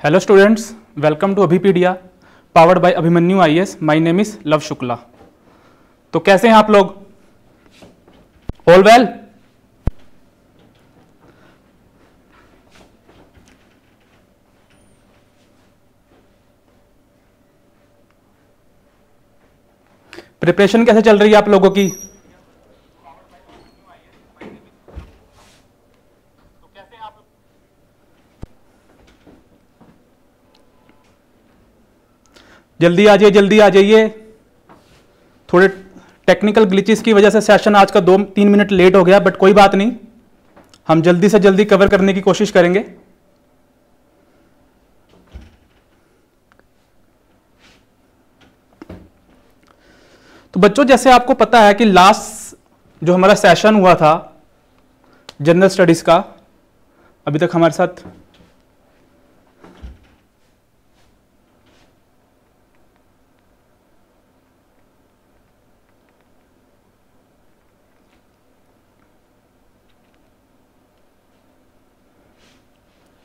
Hello students welcome to Abhipedia powered by Abhimanyu I S my name is Luv Shukla तो कैसे हैं आप लोग? ऑल वेल प्रिपरेशन कैसे चल रही है आप लोगों की? जल्दी आ जाइए, जल्दी आ जाइए। थोड़े टेक्निकल ग्लिचेस की वजह से सेशन आज का दो तीन मिनट लेट हो गया बट कोई बात नहीं। हम जल्दी से जल्दी कवर करने की कोशिश करेंगे। तो बच्चों, जैसे आपको पता है कि लास्ट जो हमारा सेशन हुआ था जनरल स्टडीज़ का, अभी तक हमारे साथ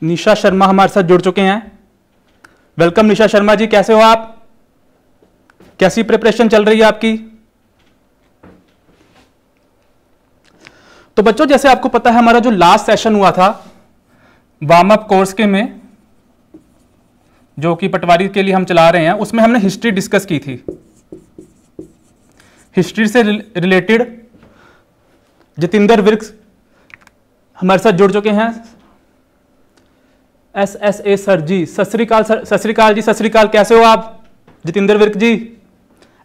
निशा शर्मा हमारे साथ जुड़ चुके हैं। वेलकम निशा शर्मा जी, कैसे हो आप? कैसी प्रिपरेशन चल रही है आपकी? तो बच्चों, जैसे आपको पता है, हमारा जो लास्ट सेशन हुआ था वार्म अप कोर्स के में, जो कि पटवारी के लिए हम चला रहे हैं, उसमें हमने हिस्ट्री डिस्कस की थी। हिस्ट्री से रिलेटेड जतिंदर विर्क हमारे साथ जुड़ चुके हैं। S S A sir ji, सत श्रीकाल सर, सत श्रीकाल जी, सत कैसे हो आप? Jitendra Virk ji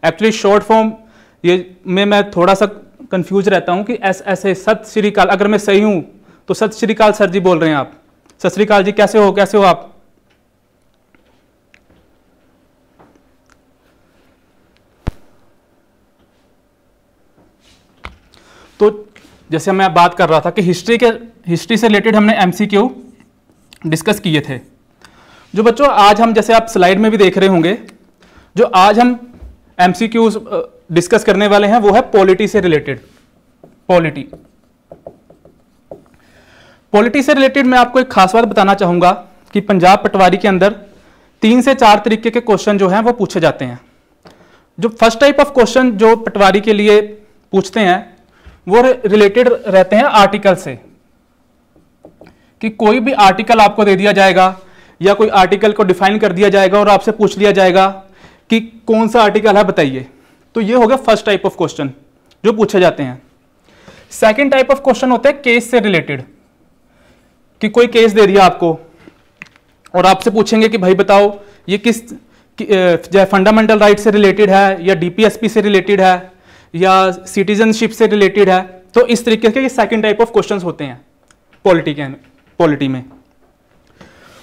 actually short form ये में मैं थोड़ा सा कंफ्यूज रहता हूँ कि एस एस ए सत श्रीकाल, अगर मैं सही हूँ तो सत श्रीकाल सर जी बोल रहे हैं आप। सत श्रीकाल जी, कैसे हो कैसे हो आप? तो जैसे मैं बात कर रहा था कि हिस्ट्री के हिस्ट्री से रिलेटेड हमने एमसीक्यू डिस्कस किए थे। जो बच्चों, आज हम जैसे आप स्लाइड में भी देख रहे होंगे, जो आज हम एम डिस्कस करने वाले हैं, वो है पॉलिटी से रिलेटेड। पॉलिटी। पॉलिटी से रिलेटेड मैं आपको एक खास बात बताना चाहूँगा कि पंजाब पटवारी के अंदर तीन से चार तरीके के क्वेश्चन जो हैं, वो पूछे जाते हैं। जो फ़र्स्ट टाइप ऑफ़ क्वेश्चन जो पटवारी के लिए पूछते हैं, वो रिलेटेड रहते हैं आर्टिकल से। कि कोई भी आर्टिकल आपको दे दिया जाएगा या कोई आर्टिकल को डिफाइन कर दिया जाएगा और आपसे पूछ लिया जाएगा कि कौन सा आर्टिकल है, बताइए। तो ये हो गया फ़र्स्ट टाइप ऑफ़ क्वेश्चन जो पूछे जाते हैं। सेकेंड टाइप ऑफ़ क्वेश्चन होता है केस से रिलेटेड कि कोई केस दे दिया आपको और आपसे पूछेंगे कि भाई बताओ, ये किस चाहे फंडामेंटल राइट से रिलेटेड है या डीपीएसपी से रिलेटेड है या सिटीजनशिप से रिलेटेड है तो इस तरीके के सेकेंड टाइप ऑफ़ क्वेश्चन होते हैं पॉलिटी के पॉलिटी में।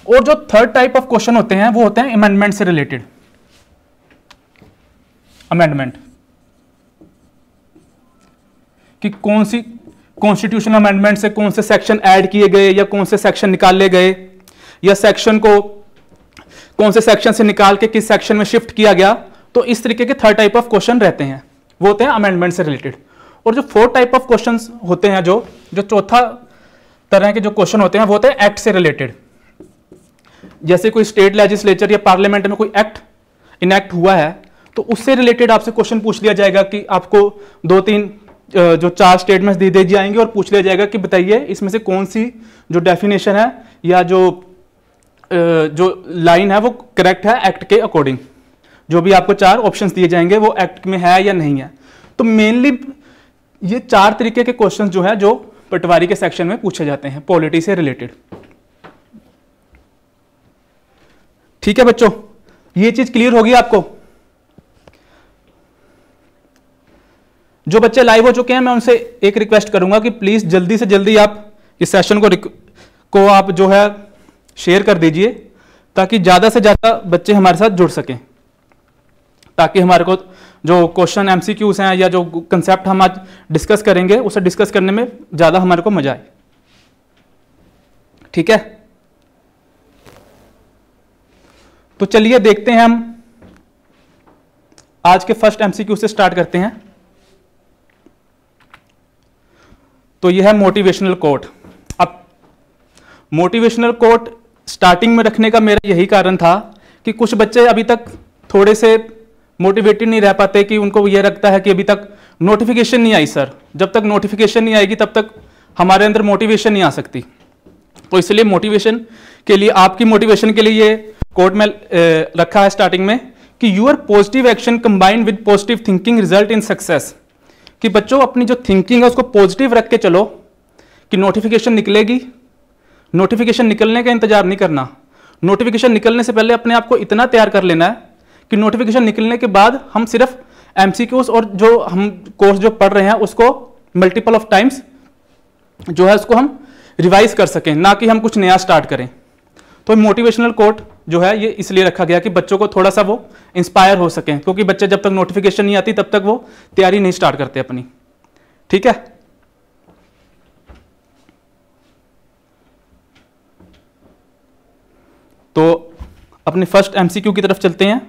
और जो थर्ड टाइप ऑफ़ क्वेश्चन होते हैं, वो होते हैं अमेंडमेंट से रिलेटेड अमेंडमेंट कि कौन सी कॉन्स्टिट्यूशन अमेंडमेंट से कौन से सेक्शन ऐड किए गए, या कौन से सेक्शन निकाले गए, या सेक्शन को कौन से सेक्शन से निकाल के किस सेक्शन में शिफ्ट किया गया तो इस तरीके के थर्ड टाइप ऑफ़ क्वेश्चन रहते हैं। वो होते हैं अमेंडमेंट से रिलेटेड और जो फोर्थ टाइप ऑफ़ क्वेश्चन होते हैं, जो जो चौथा तरह के जो क्वेश्चन होते हैं, वो होते हैं एक्ट से रिलेटेड जैसे कोई स्टेट लेजिस्लेचर या पार्लियामेंट में कोई एक्ट इनएक्ट हुआ है तो उससे रिलेटेड आपसे क्वेश्चन पूछ लिया जाएगा कि आपको दो तीन जो चार स्टेटमेंट्स दे दी जाएँगे और पूछ लिया जाएगा कि बताइए इसमें से कौन सी जो डेफिनेशन है या जो जो लाइन है वो करेक्ट है एक्ट के अकॉर्डिंग जो भी आपको चार ऑप्शंस दिए जाएँगे, वो एक्ट में है या नहीं है. तो मेनली ये चार तरीके के क्वेश्चन जो है, जो पटवारी के सेक्शन में पूछे जाते हैं पॉलिटी से रिलेटेड ठीक है बच्चों, ये चीज़ क्लियर होगी आपको? जो बच्चे लाइव हो चुके हैं, मैं उनसे एक रिक्वेस्ट करूँगा कि प्लीज़ जल्दी से जल्दी आप इस सेशन को को आप जो है शेयर कर दीजिए, ताकि ज़्यादा से ज़्यादा बच्चे हमारे साथ जुड़ सकें, ताकि हमारे को जो क्वेश्चन एमसीक्यूज हैं या जो कंसेप्ट हम आज डिस्कस करेंगे, उसे डिस्कस करने में ज़्यादा हमारे को मज़ा आए। ठीक है? तो चलिए देखते हैं हम। आज के फ़र्स्ट एमसीक्यू से स्टार्ट करते हैं। तो यह है मोटिवेशनल कोट अब मोटिवेशनल कोट स्टार्टिंग में रखने का मेरा यही कारण था कि कुछ बच्चे अभी तक थोड़े से मोटिवेटेड नहीं रह पाते कि उनको ये लगता है कि अभी तक नोटिफिकेशन नहीं आई सर जब तक नोटिफिकेशन नहीं आएगी, तब तक हमारे अंदर मोटिवेशन नहीं आ सकती। तो इसलिए मोटिवेशन के लिए, आपकी मोटिवेशन के लिए ये कोड में रखा है स्टार्टिंग में कि your positive action combined with positive thinking result in success कि बच्चों, अपनी जो थिंकिंग है, उसको पॉजिटिव रख के चलो कि नोटिफिकेशन निकलेगी। नोटिफिकेशन निकलने का इंतज़ार नहीं करना। नोटिफिकेशन निकलने से पहले अपने आप को इतना तैयार कर लेना है कि नोटिफिकेशन निकलने के बाद हम सिर्फ़ एमसीक्यू और जो हम कोर्स जो पढ़ रहे हैं, उसको मल्टीपल ऑफ़ टाइम्स जो है उसको हम रिवाइज कर सकें, ना कि हम कुछ नया स्टार्ट करें। तो मोटिवेशनल कोट जो है, ये इसलिए रखा गया कि बच्चों को थोड़ा सा वो इंस्पायर हो सकें, क्योंकि बच्चे जब तक नोटिफिकेशन नहीं आती, तब तक वो तैयारी नहीं स्टार्ट करते अपनी। ठीक है? तो अपने फ़र्स्ट एमसीक्यू की तरफ़ चलते हैं।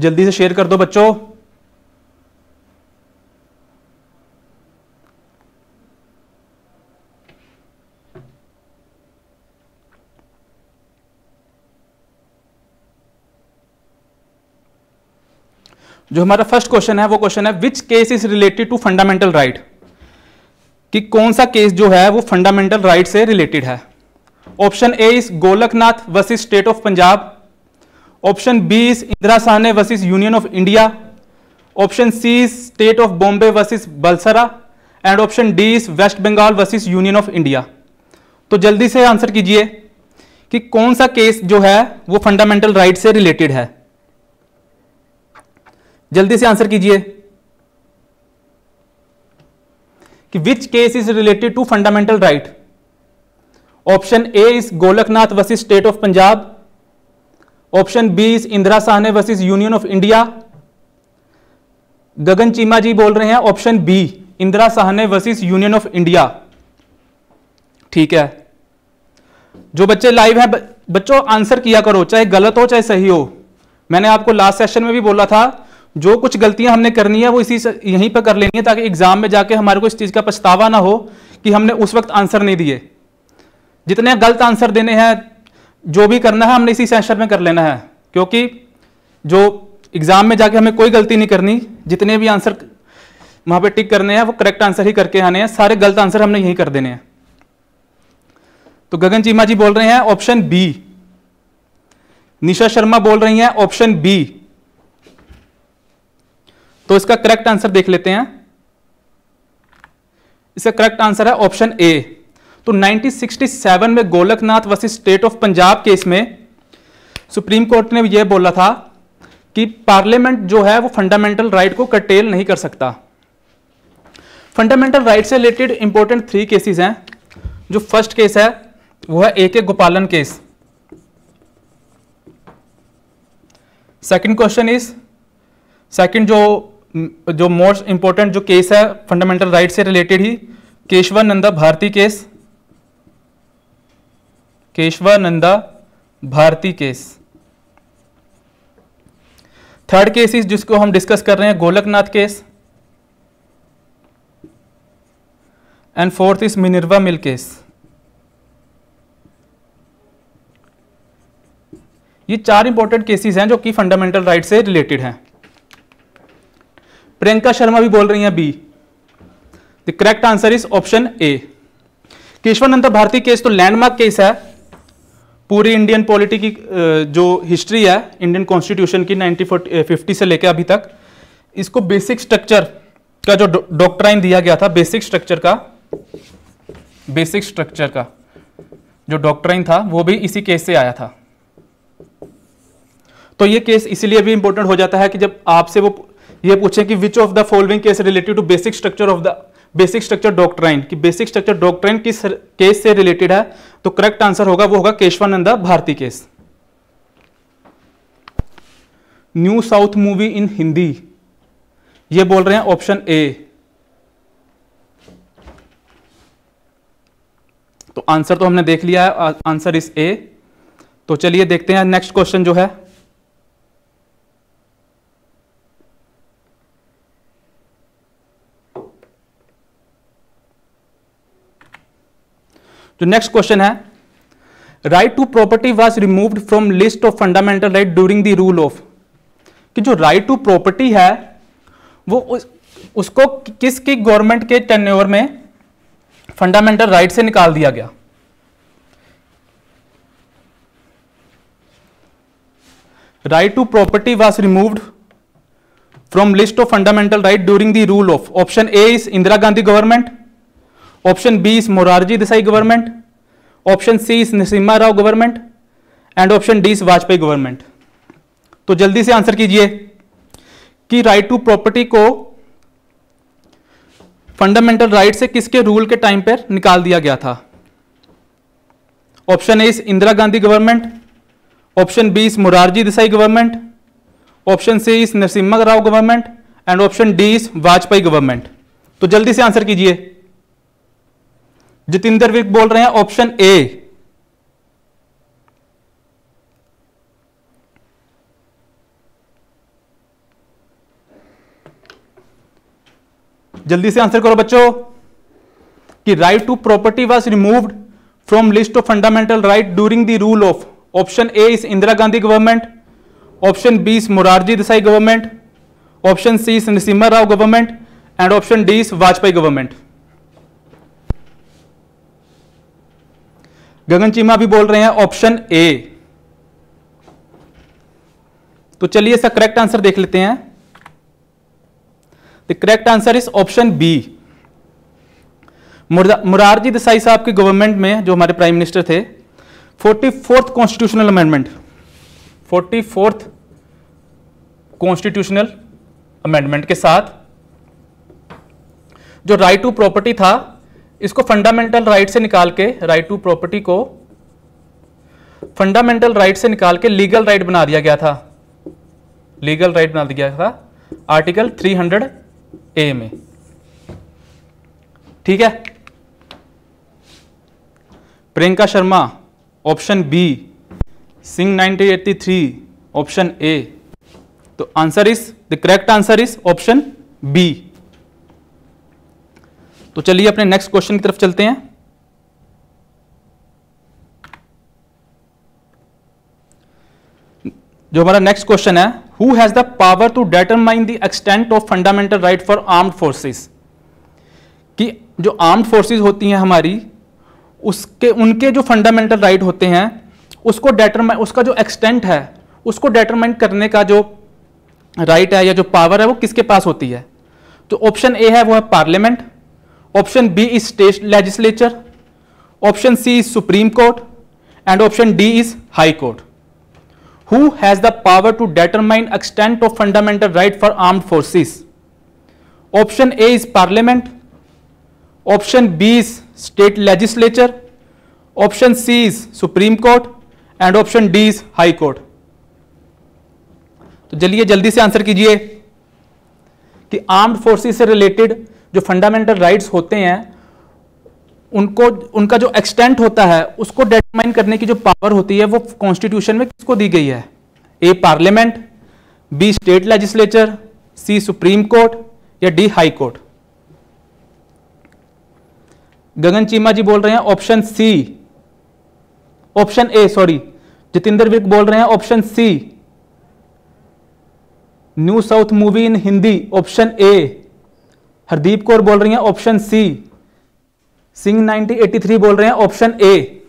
जल्दी से शेयर कर दो बच्चों। जो हमारा फ़र्स्ट क्वेश्चन है, वो क्वेश्चन है which case is related to fundamental right कि कौन सा केस जो है, वो फंडामेंटल राइट से रिलेटेड है? Option A is Golaknath versus State of Punjab option B is Indira Sawhney versus Union of India option C is State of Bombay versus Balsara and option D is West Bengal versus Union of India तो जल्दी से answer कीजिए कि कौन सा case जो है, वो फंडामेंटल राइट से रिलेटेड है। जल्दी से आंसर कीजिए कि which case is related to fundamental right option A is Golaknath versus State of Punjab option B is Indira Sawhney versus Union of India Gagan Cheema ji बोल रहे हैं option B Indira Sawhney versus Union of India ठीक है? जो बच्चे live हैं बच्चों answer किया करो, चाहे गलत हो, चाहे सही हो। मैंने आपको लास्ट सेशन में भी बोला था, जो कुछ गलतियाँ हमने करनी है, वो इसी यहीं पर कर लेनी है ताकि एग्ज़ाम में जाके हमारे को इस चीज़ का पछतावा ना हो कि हमने उस वक्त आंसर नहीं दिए। जितने गलत आंसर देने हैं जो भी करना है, हमने इसी सेशन में कर लेना है। क्योंकि जो एग्ज़ाम में जाके हमें कोई गलती नहीं करनी, जितने भी आंसर वहाँ पे टिक करने हैं, वो करेक्ट आंसर ही करके आने हैं। सारे गलत आंसर हमने यही कर देने हैं। तो गगन चीमा जी बोल रहे हैं ऑप्शन बी निशा शर्मा बोल रही हैं ऑप्शन बी तो इसका करेक्ट आंसर देख लेते हैं। इसका करेक्ट आंसर है ऑप्शन ए तो 1967 में Golaknath versus State of Punjab case में सुप्रीम कोर्ट ने यह बोला था कि पार्लियामेंट जो है वो फंडामेंटल राइट को कटेल नहीं कर सकता। फंडामेंटल राइट से रिलेटेड इंपॉर्टेंट थ्री केसेस हैं। जो फ़र्स्ट केस है, वो है A K Gopalan case. Second question is second जो जो मोस्ट इंपॉर्टेंट जो केस है फंडामेंटल राइट से related he, Kesavananda Bharati case. Kesavananda, Bharati case. Third case is जिसको हम डिस्कस कर रहे हैं, Golaknath case. And fourth is Minerva mill case. ये चार इंपॉर्टेंट केसेस हैं जो कि फंडामेंटल राइट से रिलेटेड हैं। प्रियंका शर्मा भी बोल रही हैं B the correct answer is option A Kesavananda, Bharati case तो लैंडमार्क केस है। पूरी इंडियन पॉलिटी की जो हिस्ट्री है इंडियन कॉन्स्टिट्यूशन की 1950 से लेकर अभी तक, इसको बेसिक स्ट्रक्चर का जो डॉक्ट्राइन दिया गया था बेसिक स्ट्रक्चर का बेसिक स्ट्रक्चर का जो डॉक्ट्राइन था, वो भी इसी केस से आया था। तो ये केस इसलिए भी इंपॉर्टेंट हो जाता है कि जब आपसे वो, ये पूछें कि which of the following case related to basic structure of the basic structure doctrine कि बेसिक स्ट्रक्चर डॉक्ट्राइन किस केस से रिलेटेड है? तो करेक्ट आंसर होगा, वो होगा Kesavananda Bharati case. New south movie in Hindi. ये बोल रहे हैं ऑप्शन ए। तो आंसर तो हमने देख लिया है आंसर इज़ ए। तो चलिए देखते हैं, नेक्स्ट क्वेश्चन जो है। जो नेक्स्ट क्वेश्चन है। Right to property was removed from list of fundamental right during the rule of कि जो राइट टू प्रॉपर्टी है वो उस, उसको किसकी गवर्नमेंट के टेन्योर में फंडामेंटल राइट से निकाल दिया गया? Right to property was removed from list of fundamental right during the rule of option A is Indira Gandhi government option B is Morarji Desai government option C is narasimha rao government. And option d is vajpayee government. तो जल्दी से answer कीजिए कि right to property को fundamental right से किसके rule के time पर निकाल दिया गया था? Option A is Indira Gandhi government option B is Morarji Desai government option C is Narasimha Rao government and option D is Vajpayee government तो जल्दी से आंसर कीजिए। जितेंद्र विक बोल रहे हैं ऑप्शन ए। जल्दी से आंसर करो बच्चों, कि right to property was removed from list of fundamental right during the rule of option A is Indira Gandhi government option B is Morarji Desai government option C is Narasimha Rao government and option D is Vajpayee government Gagan Cheema भी बोल रहे हैं option A. तो चलिए इसका correct answer देख लेते हैं। The correct answer is option B Morarji Desai साहब की गवर्नमेंट में जो हमारे प्राइम मिनिस्टर थे forty fourth constitutional amendment forty fourth constitutional amendment के साथ जो राइट टू प्रॉपर्टी था इसको फंडामेंटल राइट से निकाल के राइट टू प्रॉपर्टी को फंडामेंटल राइट से निकाल के लीगल राइट बना दिया गया था। लीगल राइट बना दिया गया था आर्टिकल 300 ए में। ठीक है? Priyanka Sharma option B Singh 1983 option A तो answer is the correct answer is option B तो चलिए अपने नेक्स्ट क्वेश्चन की तरफ़ चलते हैं। जो हमारा नेक्स्ट क्वेश्चन है who has the power to determine the extent of fundamental right for armed forces कि जो आर्म्ड फोर्सेस होती हैं हमारी, उसके, उनके जो फंडामेंटल राइट होते हैं, उसको डेटरमाइन उसका जो एक्सटेंट है, उसको डेटरमाइन करने का जो राइट है या जो पावर है, वो किसके पास होती है? तो ऑप्शन ए है, वो है parliament option B is state legislature option C is Supreme Court and option D is High Court who has the power to determine extent of fundamental right for armed forces option A is parliament option B is state legislature option C is Supreme Court and option D is High Court तो चलिए जल्दी से answer कीजिए कि armed forces से related जो fundamental rights होते हैं, उनको, उनका जो एक्सटेंट होता है, उसको डिटरमाइन करने की जो पावर होती है, वो कॉन्स्टिट्यूशन में किसको दी गई है? A parliament B state legislature C Supreme Court या D High Court Gagan Cheema ji बोल रहे हैं option C option A sorry Jitendra Virk बोल रहे हैं option C new south movie in Hindi option A Hardeep Kaur बोल रही हैं ऑप्शन सी सिंह 1983 बोल रहे हैं ऑप्शन ए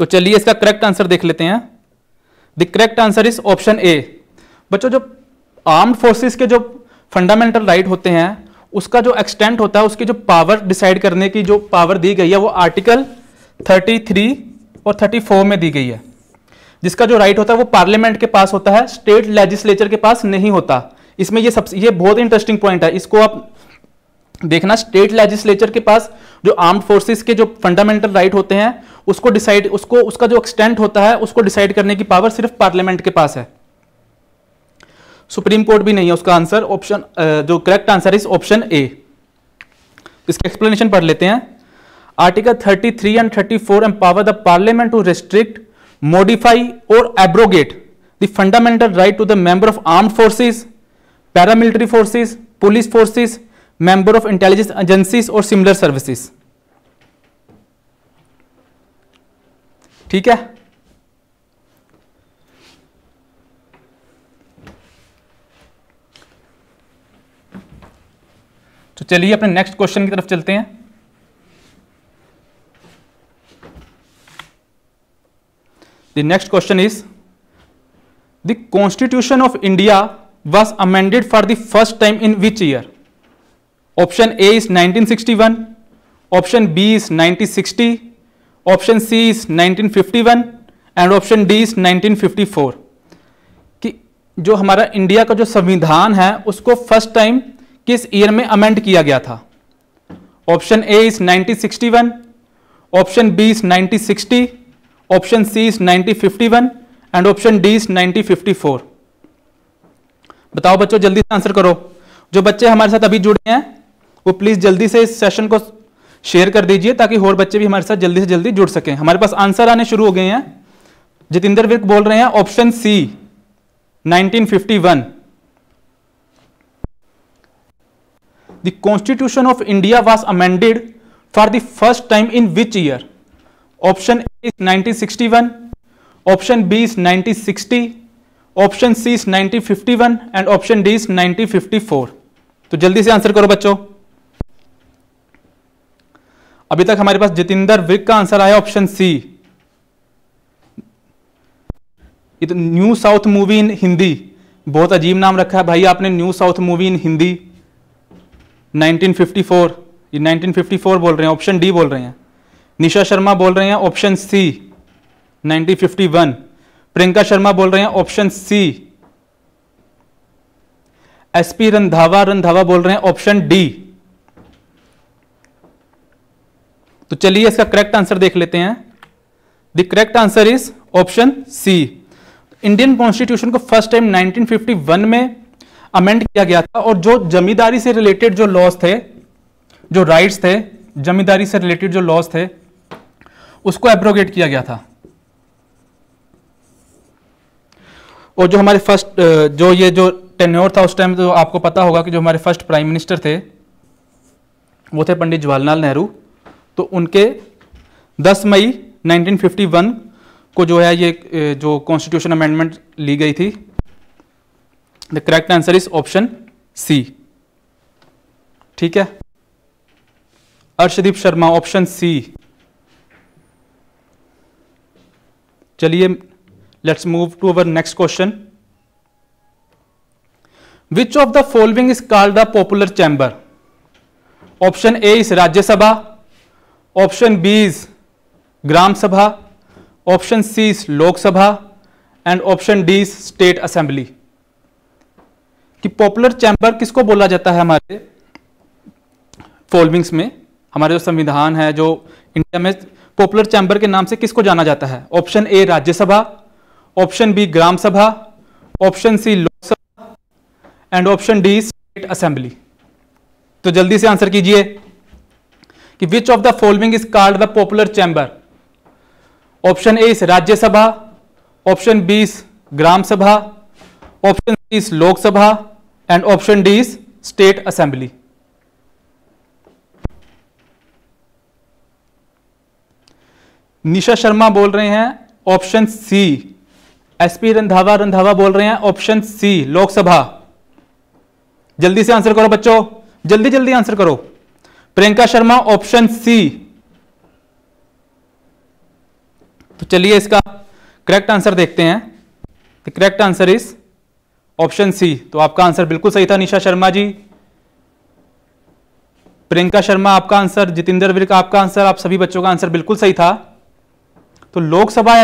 तो चलिए इसका करेक्ट आंसर देख लेते हैं। The correct answer is option A बच्चों, जो आर्म्ड फोर्सेस के जो फंडामेंटल राइट होते हैं, उसका जो एक्सटेंट होता है, उसकी जो पावर डिसाइड करने की जो पावर दी गई है, वो आर्टिकल 33 और 34 में दी गई है। जिसका जो राइट होता है, वो पार्लियामेंट के पास होता है स्टेट लेजिस्लेचर के पास नहीं होता। इसमें ये सबसे ये बहुत इंटरेस्टिंग पॉइंट है। इसको आप देखना स्टेट लेजिस्लेचर के पास जो आर्म्ड फोर्सेस के जो फंडामेंटल राइट होते हैं, उसको डिसाइड उसको, उसका जो एक्सटेंट होता है, उसको डिसाइड करने की पावर सिर्फ़ पार्लियामेंट के पास है। सुप्रीम कोर्ट भी नहीं है उसका आंसर ऑप्शन जो correct answer is option A इसका एक्सप्लेनेशन पढ़ लेते हैं। Article 33 and 34 empower the parliament to restrict modify और abrogate the fundamental right to the member of armed forces paramilitary forces police forces member of intelligence agencies और similar services ठीक है? तो चलिए अपने नेक्स्ट क्वेश्चन की तरफ़ चलते हैं। The next question is the constitution of India was amended for the first time in which year option A is 1961 option B is 1960 option C is 1951 and option D is 1954 कि जो हमारा India का जो संविधान है, उसको first time किस year में अमेंड किया गया था? Option A is 1961 option B is 1960 option C is 1951 and option D is 1954 बताओ बच्चों जल्दी से आंसर करो। जो बच्चे हमारे साथ अभी जुड़े हैं वो प्लीज़ जल्दी से इस सेशन को शेयर कर दीजिए ताकि और बच्चे भी हमारे साथ जल्दी से जल्दी जुड़ सकें। हमारे पास आंसर आने शुरू हो गए हैं। जितेंद्र विर्क बोल रहे हैं option C 1951 The Constitution of India was amended for the first time in which year? Option A is 1961, option B is 1960, option C is 1951 and option D is 1954. तो जल्दी से आंसर करो बच्चों। अभी तक हमारे पास जितेंद्र विक का आंसर आया ऑप्शन सी। ये तो new south movie in Hindi. बहुत अजीब नाम रखा है भाई आपने, new south movie in Hindi. 1954 ये 1954 बोल रहे हैं, ऑप्शन डी बोल रहे हैं। निशा शर्मा बोल रहे हैं, ऑप्शन सी। 1951 प्रियंका शर्मा बोल रहे हैं option C SP Randhawa Randhawa बोल रहे हैं ऑप्शन डी तो चलिए इसका करेक्ट आंसर देख लेते हैं। The correct answer is option C Indian constitution को फ़र्स्ट टाइम 1951 में अमेंड किया गया था और जो जमींदारी से रिलेटेड जो लॉज थे, जो राइट्स थे, जमींदारी से रिलेटेड जो लॉज थे, उसको एब्रोगेट किया गया था। और जो हमारे फ़र्स्ट जो ये जो टेन्योर था उस टाइम तो आपको पता होगा कि जो हमारे फ़र्स्ट प्राइम मिनिस्टर थे, वो थे पंडित जवाहरलाल नेहरू। तो उनके 10 मई 1951 को जो है ये जो कॉन्स्टिट्यूशन अमेंडमेंट ली गई थी। The correct answer is option C ठीक है? अर्शदीप शर्मा ऑप्शन सी चलिए let's move to our next question which of the following is called the popular chamber option A is Rajya Sabha option B is Gram Sabha option C is Lok Sabha and option D state assembly कि popular chamber किसको बोला जाता है हमारे followings में? हमारे जो संविधान है, जो इंडिया में पॉपुलर चैम्बर के नाम से किसको जाना जाता है? Option A Rajya Sabha option B Gram Sabha, option C Lok Sabha and option D state assembly तो जल्दी से आंसर कीजिए कि which of the following is called the popular chamber option A is Rajya Sabha option B is Gram Sabha option C is Lok Sabha and option D is state assembly Nisha Sharma बोल रहे हैं option C SP Randhawa Randhawa बोल रहे हैं option C Lok Sabha. जल्दी से answer करो बच्चों, जल्दी जल्दी आंसर करो। प्रियंका शर्मा ऑप्शन सी तो चलिए इसका करेक्ट आंसर देखते हैं। The correct answer is option C तो आपका आंसर बिल्कुल सही था, निशा शर्मा जी। प्रियंका शर्मा, आपका आंसर जितेंद्र विर्क, आपका आंसर आप सभी बच्चों का आंसर बिल्कुल सही था। तो Lok Sabha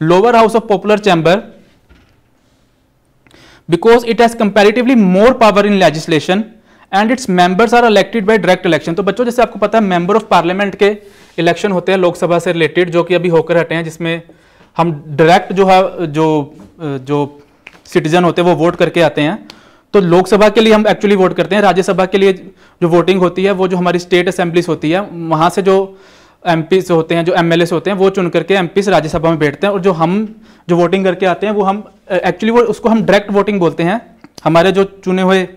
lower house of popular chamber because it has comparatively more power in legislation and its members are elected by direct election तो बच्चों, जैसे आपको पता है मेंबर ऑफ़ पार्लियामेंट के इलेक्शन होते हैं लोकसभा से रिलेटेड जो कि अभी होकर हटे हैं, जिसमें हम डायरेक्ट जो है, जो जो सिटीजन होते हैं, वो वोट करके आते हैं। तो लोकसभा के लिए हम एक्चुअली वोट करते हैं। राज्यसभा के लिए जो वोटिंग होती है, वो जो हमारी स्टेट असेंबलीज होती है, वहाँ से जो एम होते हैं, जो एमएलएस होते हैं, वो चुन करके एम राज्यसभा में बैठते हैं और जो हम, जो वोटिंग करके आते हैं, वो हम एक्चुअली वो उसको हम डायरेक्ट वोटिंग बोलते हैं। हमारे जो चुने हुए,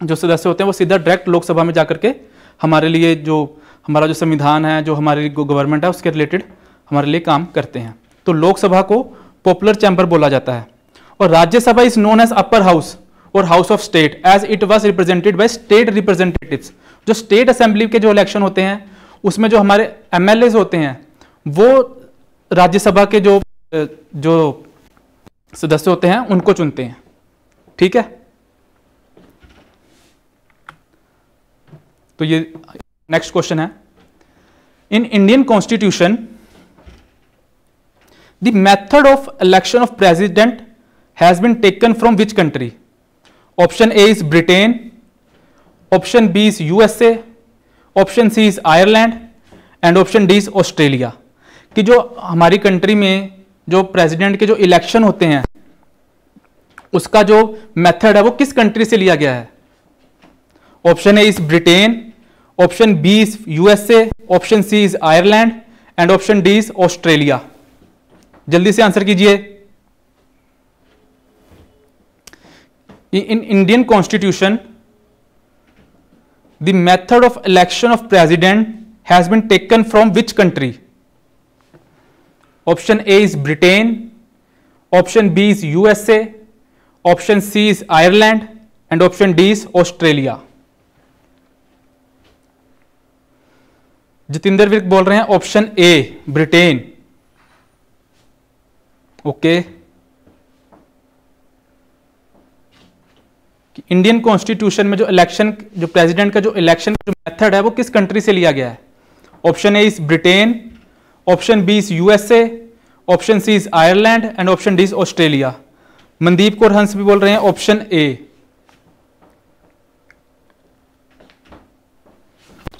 जो सदस्य होते हैं, वो सीधा डायरेक्ट लोकसभा में जा करके हमारे लिए जो, हमारा जो संविधान है, जो हमारी गवर्नमेंट है, उसके रिलेटेड हमारे लिए काम करते हैं। तो लोकसभा को पॉपुलर चैम्बर बोला जाता है। और Rajya Sabha is known as upper house और house of state as it was represented by state representative जो स्टेट असेंबली के जो इलेक्शन होते हैं उसमें जो हमारे एम होते हैं, वो राज्यसभा के जो जो सदस्य होते हैं, उनको चुनते हैं। ठीक है? तो ये नेक्स्ट क्वेश्चन है। In Indian constitution the method of election of president has been taken from which country option A is Britain option B is USA option C is Ireland and option D is Australia. कि जो हमारी country में जो president के जो election होते हैं, उसका जो मेथड है वो किस कंट्री से लिया गया है? Option A is Britain, option B is USA, option C is Ireland and option D is Australia. जल्दी से आंसर कीजिए। In Indian constitution the method of election of president has been taken from which country option A is Britain option B is USA option C is Ireland and option D is Australia Jitendra Virk बोल रहे हैं option A Britain okay Indian constitution में जो election जो president का जो election जो method है, वो किस कंट्री से लिया गया है? Option A is Britain option B is USA option C is Ireland and option D is Australia Mandeep Kaur Hans भी बोल रहे हैं ऑप्शन ए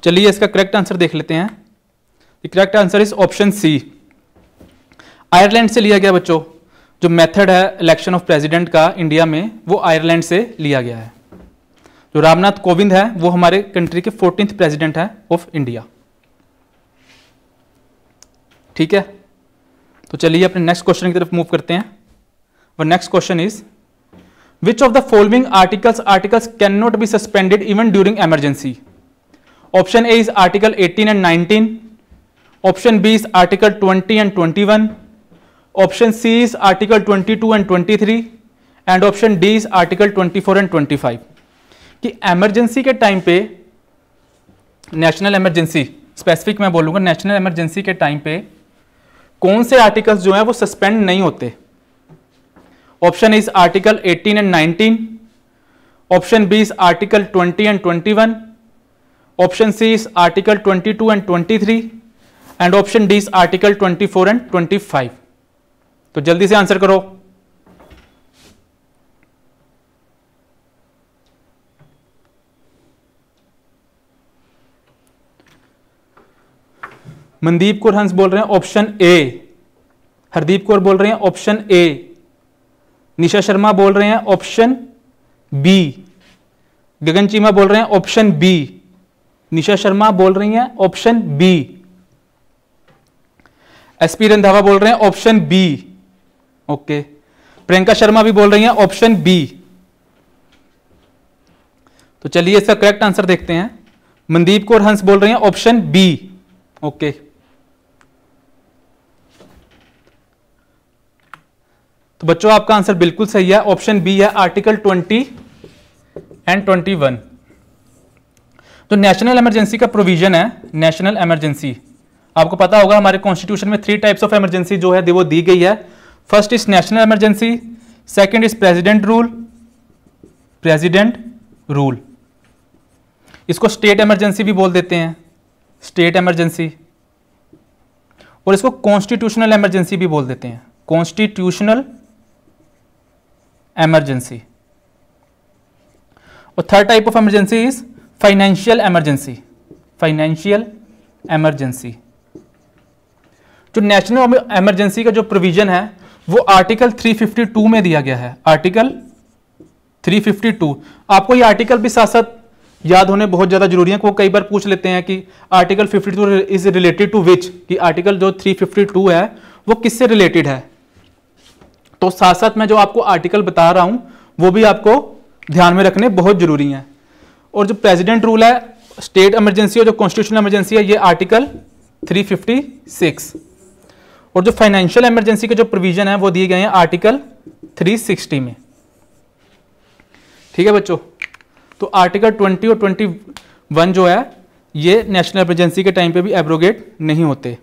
चलिए इसका करेक्ट आंसर देख लेते हैं। Correct answer is option C Ireland से लिया गया बच्चों। जो मेथड है इलेक्शन ऑफ़ प्रेसिडेंट का इंडिया में, वो आयरलैंड से लिया गया है। जो रामनाथ कोविंद है, वो हमारे कंट्री के फोर्टींथ प्रेसिडेंट है ऑफ़ इंडिया ठीक है? तो चलिए अपने नेक्स्ट क्वेश्चन की तरफ़ मूव करते हैं। और next question is which of the following articles articles cannot be suspended even during emergency option A is article 18 and 19 option B is article 20 and 21 option C is article 22 and 23 and option D is article 24 and 25 कि emergency के time पे national emergency specific मैं बोलूँगा national emergency के time पे कौन से articles जो हैं वो सस्पेंड नहीं होते? Option is article 18 and 19 option B is article 20 and 21 option C is article 22 and 23 and option D is article 24 and 25 तो जल्दी से आंसर करो। मनदीप कौर हंस बोल रहे हैं ऑप्शन ए हरदीप कौर बोल रहे हैं ऑप्शन ए निशा शर्मा बोल रहे हैं ऑप्शन बी गगन चीमा बोल रहे हैं ऑप्शन बी निशा शर्मा बोल रही हैं ऑप्शन बी एसपी रंधावा बोल रहे हैं option B okay. Priyanka Sharma भी बोल रही हैं ऑप्शन बी तो चलिए इसका करेक्ट आंसर देखते हैं। मनदीप कौर हंस बोल रही हैं ऑप्शन बी ओके। तो बच्चों, आपका आंसर बिल्कुल सही है ऑप्शन बी है आर्टिकल 20 एंड 21 तो नेशनल इमरजेंसी का प्रोविज़न है नेशनल इमरजेंसी आपको पता होगा, हमारे कॉन्स्टिट्यूशन में थ्री टाइप्स ऑफ़ इमरजेंसी जो है, वो दी गई है। First is national emergency, second is president rule president rule. इसको स्टेट इमरजेंसी भी बोल देते हैं, स्टेट इमरजेंसी। और इसको कॉन्स्टिट्यूशनल इमरजेंसी भी बोल देते हैं, कॉन्स्टिट्यूशनल इमरजेंसी। और third type of emergency is financial emergency financial emergency जो नेशनल इमरजेंसी का जो प्रोविज़न है वो आर्टिकल 352 में दिया गया है। आर्टिकल 352 आपको ये आर्टिकल भी साथ साथ याद होने बहुत ज़्यादा ज़रूरी है वो कई बार पूछ लेते हैं कि article 52 is related to which कि आर्टिकल जो 352 है, वो किससे रिलेटेड है? तो साथ साथ मैं जो आपको आर्टिकल बता रहा हूँ, वो भी आपको ध्यान में रखने बहुत ज़रूरी है। और जो प्रेसिडेंट रूल है स्टेट इमरजेंसी और जो कॉन्स्टिट्यूशनल इमरजेंसी है, ये आर्टिकल 356 और जो फाइनेंशियल इमरजेंसी के जो प्रोविज़न है, वो दिए गए हैं आर्टिकल 360 में। ठीक है बच्चों? तो आर्टिकल 20 और 21 जो है, ये नेशनल इमरजेंसी के टाइम पे भी एब्रोगेट नहीं होते।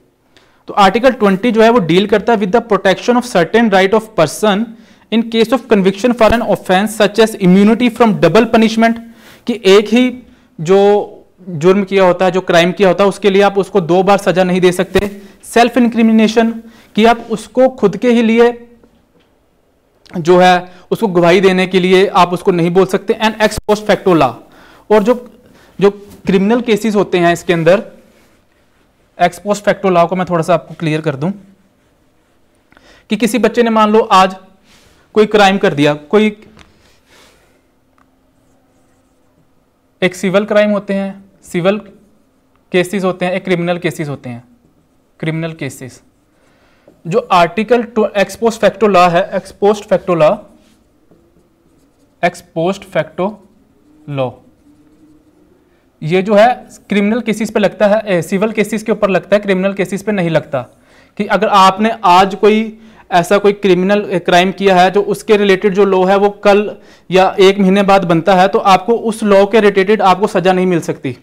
तो आर्टिकल 20 जो है, वो डील करता है with the protection of certain right of person in case of conviction for an offence such as immunity from double punishment कि एक ही जो जुर्म किया होता है, जो क्राइम किया होता है, उसके लिए आप उसको दो बार सजा नहीं दे सकते। सेल्फ इंक्रिमिनेशन कि आप उसको खुद के ही लिए जो है, उसको गवाही देने के लिए आप उसको नहीं बोल सकते। And ex post facto law और जो जो क्रिमिनल केसेस होते हैं इसके अंदर एक्स पोस्ट फैक्टो लॉ को मैं थोड़ा सा आपको क्लियर कर दूँ कि किसी बच्चे ने मान लो आज कोई क्राइम कर दिया, कोई एक सिविल क्राइम होते हैं सिविल केसेस होते हैं, एक क्रिमिनल केसेस होते हैं, क्रिमिनल केसेस। जो article ex post facto law है ex post facto law ex post facto law ये जो है क्रिमिनल केसेस पे लगता है सिविल केसेस के ऊपर लगता है क्रिमिनल केसेस पे नहीं लगता। कि अगर आपने आज कोई ऐसा कोई क्रिमिनल क्राइम किया है जो उसके रिलेटेड जो लॉ है वो कल या एक महीने बाद बनता है तो आपको उस लॉ के रिलेटेड आपको सजा नहीं मिल सकती।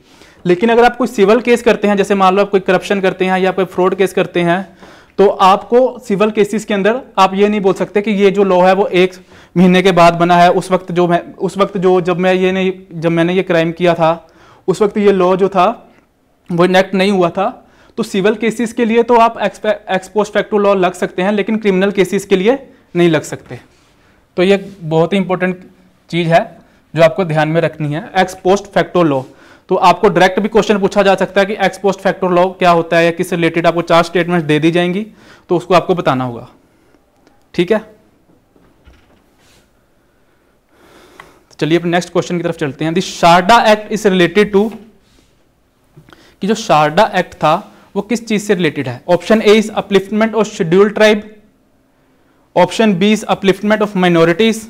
लेकिन अगर आप कोई सिविल केस करते हैं, जैसे मान लो आप कोई करप्शन करते हैं या कोई फ्रॉड केस करते हैं तो आपको सिविल केसेस के अंदर आप ये नहीं बोल सकते कि ये जो लॉ है वो एक महीने के बाद बना है। उस वक्त जो मैं, उस वक्त जो जब मैं ये नहीं, जब मैंने ये क्राइम किया था, उस वक्त ये लॉ जो था, वो इनेक्ट नहीं हुआ था। तो सिविल केसेस के लिए तो आप एक्सपोस्ट फैक्टो लॉ लग सकते हैं, लेकिन क्रिमिनल केसेस के लिए नहीं लग सकते। तो ये बहुत ही इंपॉर्टेंट चीज़ है जो आपको ध्यान में रखनी है एक्सपोस्ट फैक्टो लॉ तो आपको डायरेक्ट भी क्वेश्चन पूछा जा सकता है कि एक्स पोस्ट फैक्टर लॉ क्या होता है या किस रिलेटेड आपको चार स्टेटमेंट दे दी जाएँगी तो उसको आपको बताना होगा। ठीक है? चलिए अपने नेक्स्ट क्वेश्चन की तरफ़ चलते हैं। The Sharda act is related to कि जो शारडा एक्ट था वो किस चीज़ से रिलेटेड है? Option A is upliftment of schedule tribe option B is upliftment of minorities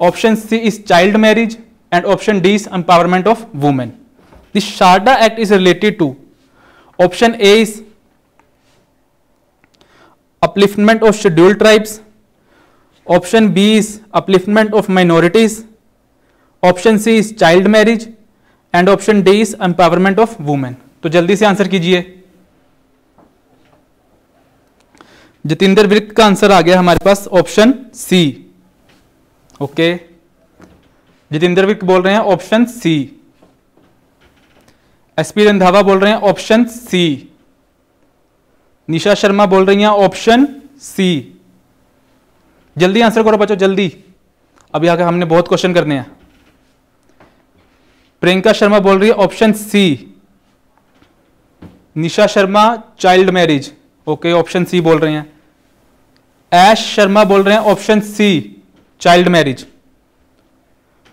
option C is child marriage and option D is empowerment of women this Sharda act is related to option A is upliftment of schedule tribes option B is upliftment of minorities option C is child marriage and option D is empowerment of women तो जल्दी से answer कीजिए। जितेंद्र विर्क का answer आ गया हमारे पास option C. Okay. Jitendra Virk बोल रहे हैं ऑप्शन सी। एसपी रंधावा बोल रहे हैं ऑप्शन सी। निशा शर्मा बोल रही हैं ऑप्शन सी। जल्दी आंसर करो बच्चों, जल्दी। अभी आगे हमने बहुत क्वेश्चन करने हैं। प्रियंका शर्मा बोल रही है option C. Nisha Sharma child marriage okay option C बोल रहे हैं। ऐश शर्मा बोल रहे हैं option C child marriage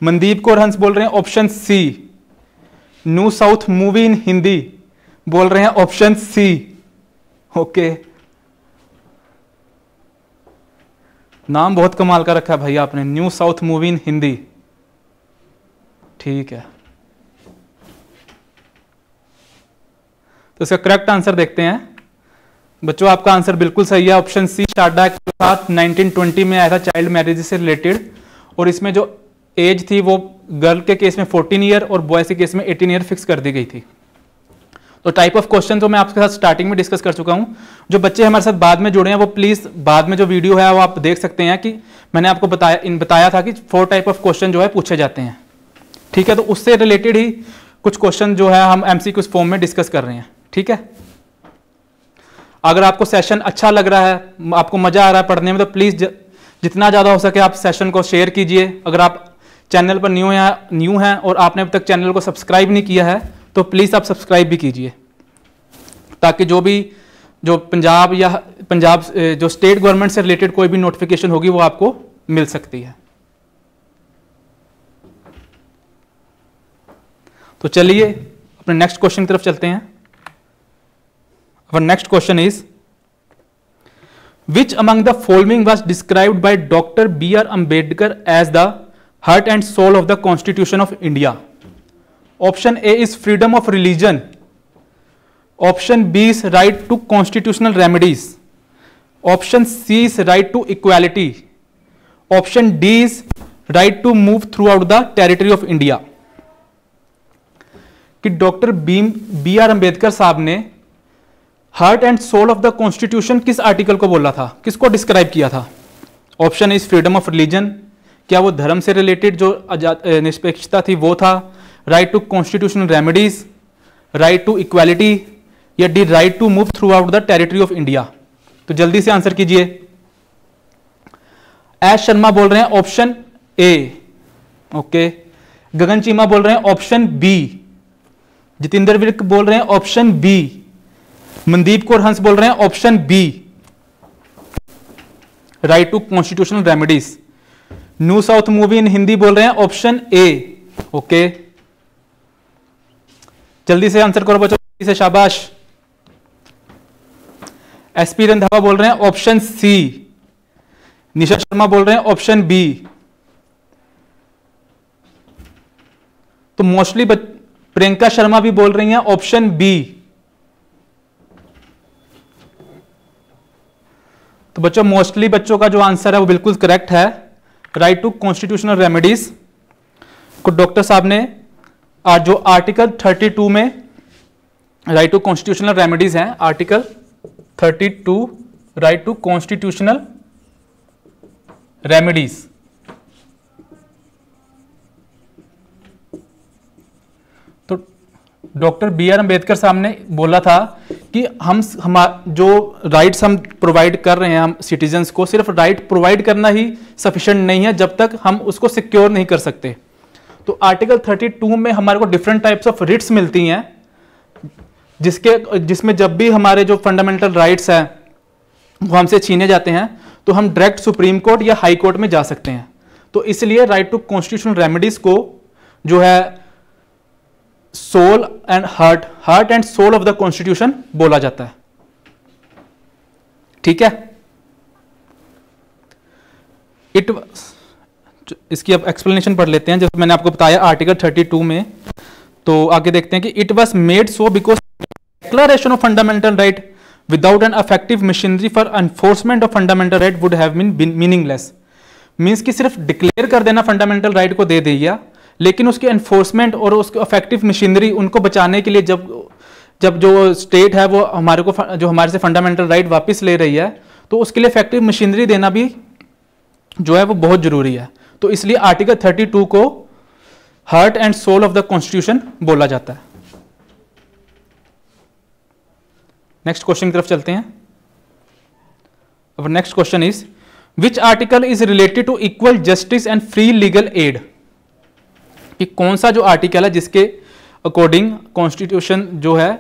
Mandeep Kaur Hans बोल रहे हैं option C new south movie in Hindi बोल रहे हैं ऑप्शन सी ओके नाम बहुत कमाल का रखा है भाई आपने new south movie in Hindi ठीक है। तो इसका करेक्ट आंसर देखते हैं। बच्चों, आपका आंसर बिल्कुल सही है। ऑप्शन सी शारदा के साथ 1920 में आया था चाइल्ड मैरिज से रिलेटेड और इसमें जो एज थी, वो गर्ल के केस में 14 ईयर और बॉयज़ के केस में 18 ईयर फिक्स कर दी गई थी। तो टाइप ऑफ़ क्वेश्चन तो मैं आपके साथ स्टार्टिंग में डिस्कस कर चुका हूँ। जो बच्चे हमारे साथ बाद में जुड़े हैं, वो प्लीज़ बाद में जो वीडियो है, वो आप देख सकते हैं कि मैंने आपको बताया, इन बताया था कि फोर टाइप ऑफ़ क्वेश्चन जो है पूछे जाते हैं। ठीक है तो उससे रिलेटेड ही कुछ क्वेश्चन जो है हम एमसी कुछ फॉर्म में डिस्कस कर रहे हैं। ठीक है? अगर आपको सेशन अच्छा लग रहा है आपको मज़ा आ रहा है पढ़ने में तो प्लीज़ जितना ज़्यादा हो सके आप सेशन को शेयर कीजिए। अगर आप चैनल पर न्यू है न्यू हैं और आपने अब तक चैनल को सब्सक्राइब नहीं किया है तो प्लीज़ आप सब्सक्राइब भी कीजिए। ताकि जो भी, जो पंजाब या पंजाब जो स्टेट गवर्नमेंट से रिलेटेड कोई भी नोटिफिकेशन होगी, वो आपको मिल सकती है। तो चलिए, अपने नेक्स्ट क्वेश्चन की तरफ़ चलते हैं। Our next question is which among the following was described by doctor B R Ambedkar as the heart and soul of the constitution of india? Option a is freedom of religion. B is right to constitutional remedies option C is right to equality option D is right to move throughout the territory of India कि doctor B R Ambedkar sahab ने heart and soul of the constitution किस article को बोला था? किसको describe किया था? Option is freedom of religion. क्या वो धर्म से रिलेटेड जो निष्पेक्षता थी वो था? Right to constitutional remedies right to equality या D right to move throughout the territory of India तो जल्दी से आंसर कीजिए। एस शर्मा बोल रहे हैं option A okay Gagan Cheema बोल रहे हैं ऑप्शन बी जितेंद्र विर्क बोल रहे हैं ऑप्शन बी मनदीप कौर हंस बोल रहे हैं option B right to constitutional remedies new south movie in Hindi बोल रहे हैं ऑप्शन ए ओके जल्दी से आंसर करो बच्चों से शाबाश. एसपी रंधावा बोल रहे हैं ऑप्शन सी निशा शर्मा बोल रहे हैं ऑप्शन बी तो मोस्टली प्रियंका शर्मा भी बोल रही हैं ऑप्शन बी तो बच्चों मोस्टली बच्चों का जो आंसर है वो बिल्कुल करेक्ट है। राइट टू कॉन्स्टिट्यूशनल रेमेडीज को डॉक्टर साहब ने जो आर्टिकल 32 में राइट टू कॉन्स्टिट्यूशनल रेमेडीज हैं article 32 right to constitutional remedies तो doctor B R Ambedkar sahab ने बोला था कि हम हम, जो राइट्स हम प्रोवाइड कर रहे हैं, हम सिटीजन्स को, सिर्फ़ राइट प्रोवाइड करना ही सफिशेंट नहीं है, जब तक हम उसको सिक्योर नहीं कर सकते। तो आर्टिकल 32 में हमारे को डिफरेंट टाइप्स ऑफ़ रिट्स मिलती हैं, जिसके, जिसमें जब भी हमारे जो फंडामेंटल राइट्स हैं, वो हमसे छीने जाते हैं तो हम डायरेक्ट सुप्रीम कोर्ट या हाई कोर्ट में जा सकते हैं। तो इसलिए राइट टू कॉन्स्टिट्यूशनल रेमेडीज को जो है soul and heart heart and soul of the constitution बोला जाता है। ठीक है? इट इसकी अब एक्सप्लेनेशन पढ़ लेते हैं, जैसे मैंने आपको बताया आर्टिकल 32 में तो आगे देखते हैं कि it was made so because declaration of fundamental right without an effective machinery for enforcement of fundamental right would have meaningless means कि सिर्फ़ डिक्लेयर कर देना फंडामेंटल राइट right को दे दिया लेकिन उसके एनफोर्समेंट और उसके अफेक्टिव मशीनरी उनको बचाने के लिए जब जब जो स्टेट है वो हमारे को जो हमारे से फंडामेंटल राइट वापस ले रही है तो उसके लिए इफ़ेक्टिव मशीनरी देना भी जो है वो बहुत ज़रूरी है। तो इसलिए आर्टिकल 32 को heart and soul of the constitution बोला जाता है। नेक्स्ट क्वेश्चन की तरफ़ चलते हैं। अब next question is which article is related to equal justice and free legal aid कि कौन सा जो आर्टिकल है जिसके अकॉर्डिंग कॉन्स्टिट्यूशन जो है,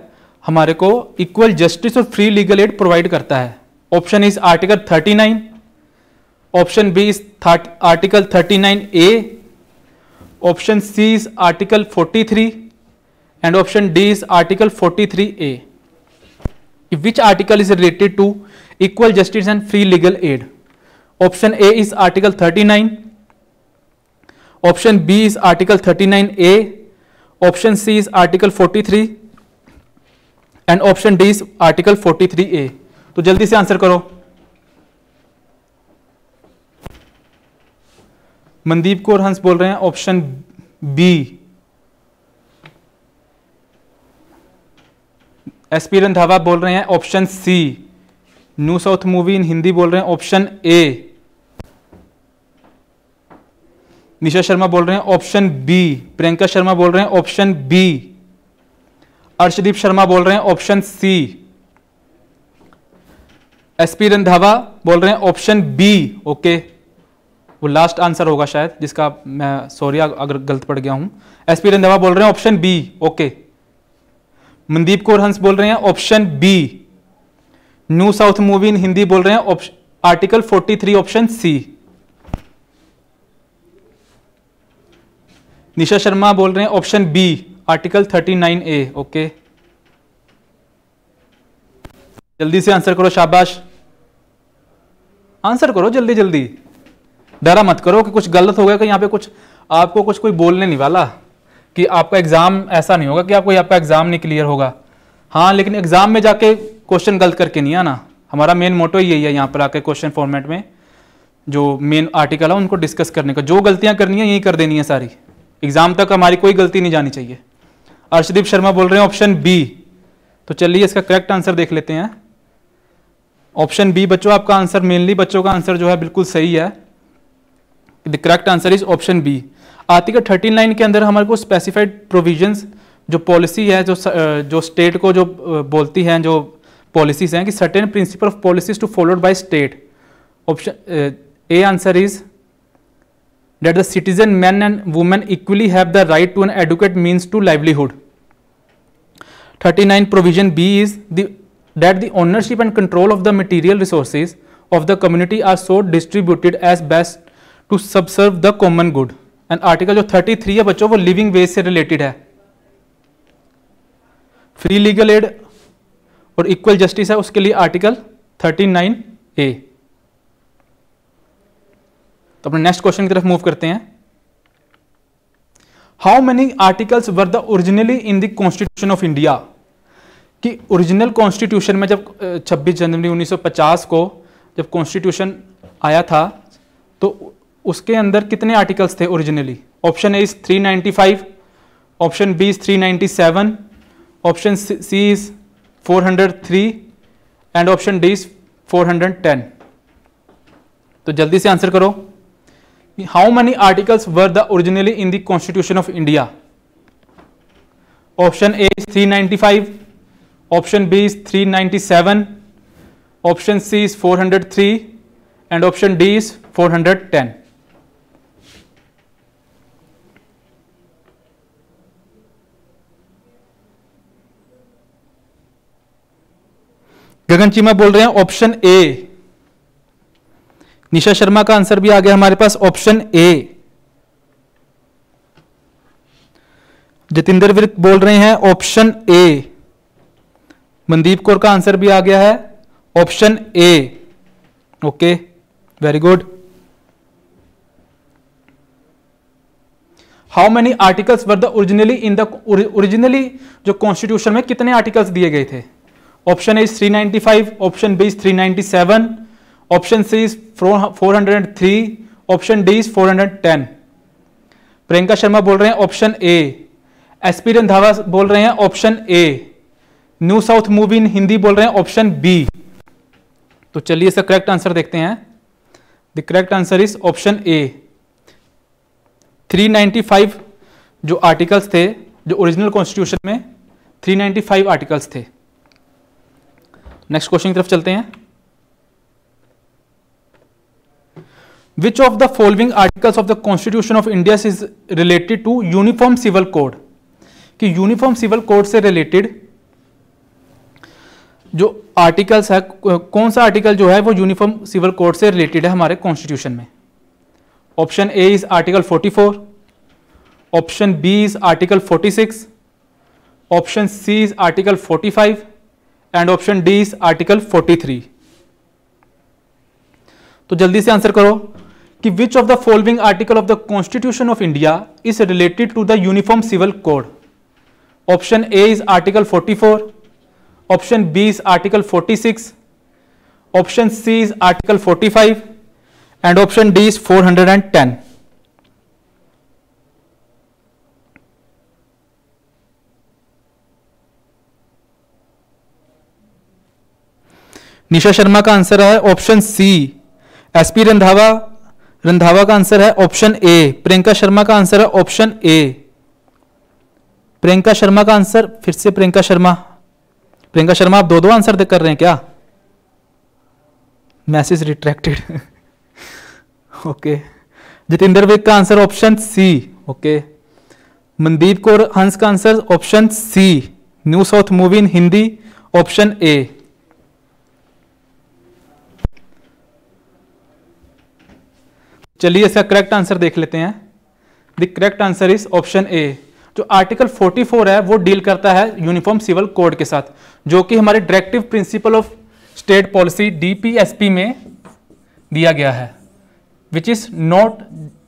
हमारे को इक्वल जस्टिस और फ्री लीगल एड प्रोवाइड करता है। Option is article 39 option B is article 39 A option C is article 43 and option D is article 43 A which article is related to equal justice and free legal aid option A is article 39 option B is article 39 A option C is article 43 and option D is article 43 A तो जल्दी से answer करो। मनदीप कौर हंस बोल रहे हैं option B SP Randhawa बोल रहे हैं option C new south movie in Hindi बोल रहे हैं ऑप्शन ए निशा शर्मा बोल रहे हैं ऑप्शन बी प्रियंका शर्मा बोल रहे हैं ऑप्शन बी अर्शदीप शर्मा बोल रहे हैं ऑप्शन सी एसपी रंधावा बोल रहे हैं ऑप्शन बी ओके वो लास्ट आंसर होगा शायद, जिसका मैं सॉरी अगर गलत पड़ गया हूँ। एसपी रंधावा बोल रहे हैं option B okay Mandeep Kaur Hans बोल रहे हैं option B new south movie in Hindi बोल रहे हैं article 43 option C Nisha Sharma बोल रहे हैं option B article 39 A okay जल्दी से आंसर करो, शाबाश। आंसर करो जल्दी जल्दी। डरा मत करो कि कुछ गलत हो गया, कि यहाँ पे कुछ, आपको कुछ कोई बोलने नहीं वाला, कि आपका एग्ज़ाम ऐसा नहीं होगा कि आपको यहाँ पे एग्ज़ाम नहीं क्लियर होगा। हाँ लेकिन एग्ज़ाम में जाके क्वेश्चन गलत करके नहीं आना। हमारा मेन मोटो यही है यहाँ पर आके क्वेश्चन फॉर्मेट में, जो मेन आर्टिकल है, उनको डिस्कस करने का। जो गलतियाँ करनी है, यही कर देनी है सारी। एग्ज़ाम तक हमारी कोई गलती नहीं जानी चाहिए। अर्शदीप शर्मा बोल रहे हैं ऑप्शन बी। तो चलिए इसका करेक्ट आंसर देख लेते हैं। ऑप्शन बी, बच्चों, आपका आंसर मेनली बच्चों का आंसर जो है बिल्कुल सही है। The correct answer is option B article thirty nine के अंदर हमारे को स्पेसिफाइड प्रोविजंस जो पॉलिसी है, जो जो स्टेट को जो बोलती हैं, जो पॉलिसीज़ हैं, कि certain principle of policies to followed by state option A answer is that the citizen men and women equally have the right to an adequate means to livelihood 39 provision b is the that the ownership and control of the material resources of the community are so distributed as best to subserve the common good and article जो 33 है बच्चों वो living wage से related है free legal aid और equal justice है उसके लिए आर्टिकल 39 ए तो अपने नेक्स्ट क्वेश्चन की तरफ़ मूव करते हैं। How many articles were the originally in the constitution of India कि ओरिजिनल कॉन्स्टिट्यूशन में जब 26 जनवरी 1950 को जब कॉन्स्टिट्यूशन आया था तो उसके अंदर कितने आर्टिकल्स थे originally option A is 395 option B is 397 option C is 403 and option D is 410 तो जल्दी से आंसर करो। How many articles were the originally in the constitution of india option a is 395 option b is 397 option c is 403 and option d is 410 Gagan Cheema बोल रहे हैं option A Nisha Sharma का answer भी आ गया हमारे पास, ऑप्शन ए जतिंदर विर्क बोल रहे हैं, ऑप्शन ए मनदीप कौर का आंसर भी आ गया है, option A okay very good how many articles were the originally in the originally जो कॉन्स्टिट्यूशन में कितने आर्टिकल्स दिए गए थे? Option A is 395 option B is 397 option C is 403 option D is 410 Priyanka Sharma बोल रहे हैं ऑप्शन ए एसपी रंधावा बोल रहे हैं option A new south movie in Hindi बोल रहे हैं ऑप्शन बी तो चलिए इसका करेक्ट आंसर देखते हैं. The correct answer is option A 395 जो आर्टिकल्स थे, जो ओरिजिनल कॉन्स्टिट्यूशन में 395 आर्टिकल्स थे. नेक्स्ट क्वेश्चन की तरफ़ चलते हैं. Which of the following articles of the constitution of india is related to uniform civil code? कि यूनिफॉर्म सिविल कोड से रिलेटेड जो आर्टिकल्स है, कौन सा आर्टिकल जो है वो यूनिफॉर्म सिविल कोड से रिलेटेड है हमारे कॉन्स्टिट्यूशन में? Option A is article 44 option B is article 46 option C is article 45 and option D is article 43 तो जल्दी से आंसर करो। कि which of the following article of the constitution of India is related to the uniform civil code option A is article 44 option B is article 46 option C is article 45 and option D is 410 Nisha Sharma का answer है option C SP Randhawa Randhawa का answer है option A, Priyanka Sharma का answer है option A. Priyanka Sharma का answer, फिर से प्रियंका शर्मा। प्रियंका शर्मा, आप दो दो आंसर कर रहे हैं क्या? Message retracted okay Jitendra Virk का answer option C. Okay Mandeep Kaur Hans का answer option C. New south movie in Hindi option A. चलिए इसका करेक्ट आंसर देख लेते हैं। The correct answer is option A जो आर्टिकल 44 है, वो डील करता है यूनिफॉर्म सिविल कोड के साथ, जो कि हमारे directive principle of state policy DPSP में दिया गया है which is not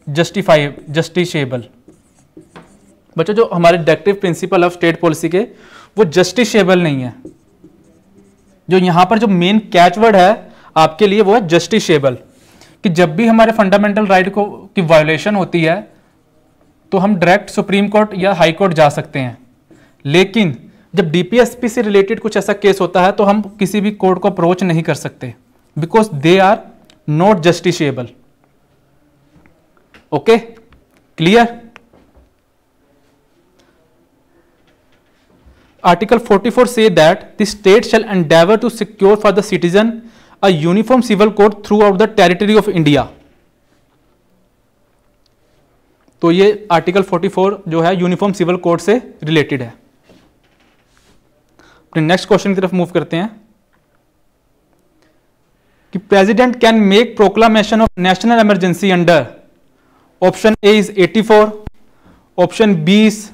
justify justiciable बच्चों, जो हमारे directive principle of state policy के, वो जस्टिसेबल नहीं है। जो यहाँ पर जो मेन कैचवर्ड है, आपके लिए वो है जस्टिसेबल कि जब भी हमारे फंडामेंटल राइट को, की वायोलेशन होती है तो हम डायरेक्ट सुप्रीम कोर्ट या हाई कोर्ट जा सकते हैं। लेकिन जब डीपीएसपी से रिलेटेड कुछ ऐसा केस होता है तो हम किसी भी कोर्ट को अप्रोच नहीं कर सकते। Because they are not justiciable okay clear article 44 say that the state shall endeavor to secure for the citizen a uniform civil code throughout the territory of India. तो ये आर्टिकल 44 जो है uniform civil code से related है अपने next question की तरफ़ move करते हैं कि president can make proclamation of national emergency under option A is 84 option B is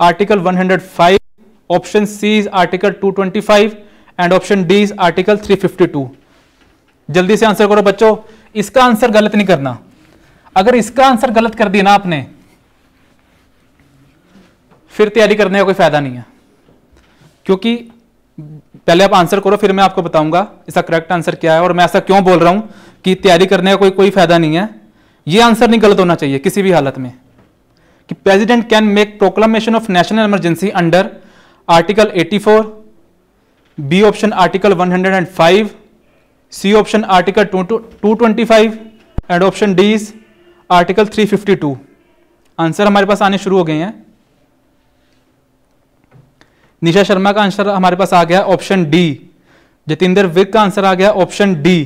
article 105 option C is article 225 and option D is article 352 जल्दी से आंसर करो बच्चों। इसका आंसर गलत नहीं करना। अगर इसका आंसर गलत कर दिया ना आपने, फिर तैयारी करने का कोई फ़ायदा नहीं है। क्योंकि पहले आप आंसर करो, फिर मैं आपको बताऊँगा इसका करेक्ट आंसर क्या है। और मैं ऐसा क्यों बोल रहा हूँ कि तैयारी करने का कोई कोई फ़ायदा नहीं है। यह आंसर नहीं गलत होना चाहिए किसी भी हालत में। कि president can make proclamation of national emergency under article 84 B option article 105 C option article 225 and option D is article 352 answer हमारे पास आने शुरू हो गए हैं। निशा शर्मा का आंसर हमारे पास आ गया ऑप्शन डी जतेंद्र विक का आंसर आ गया ऑप्शन डी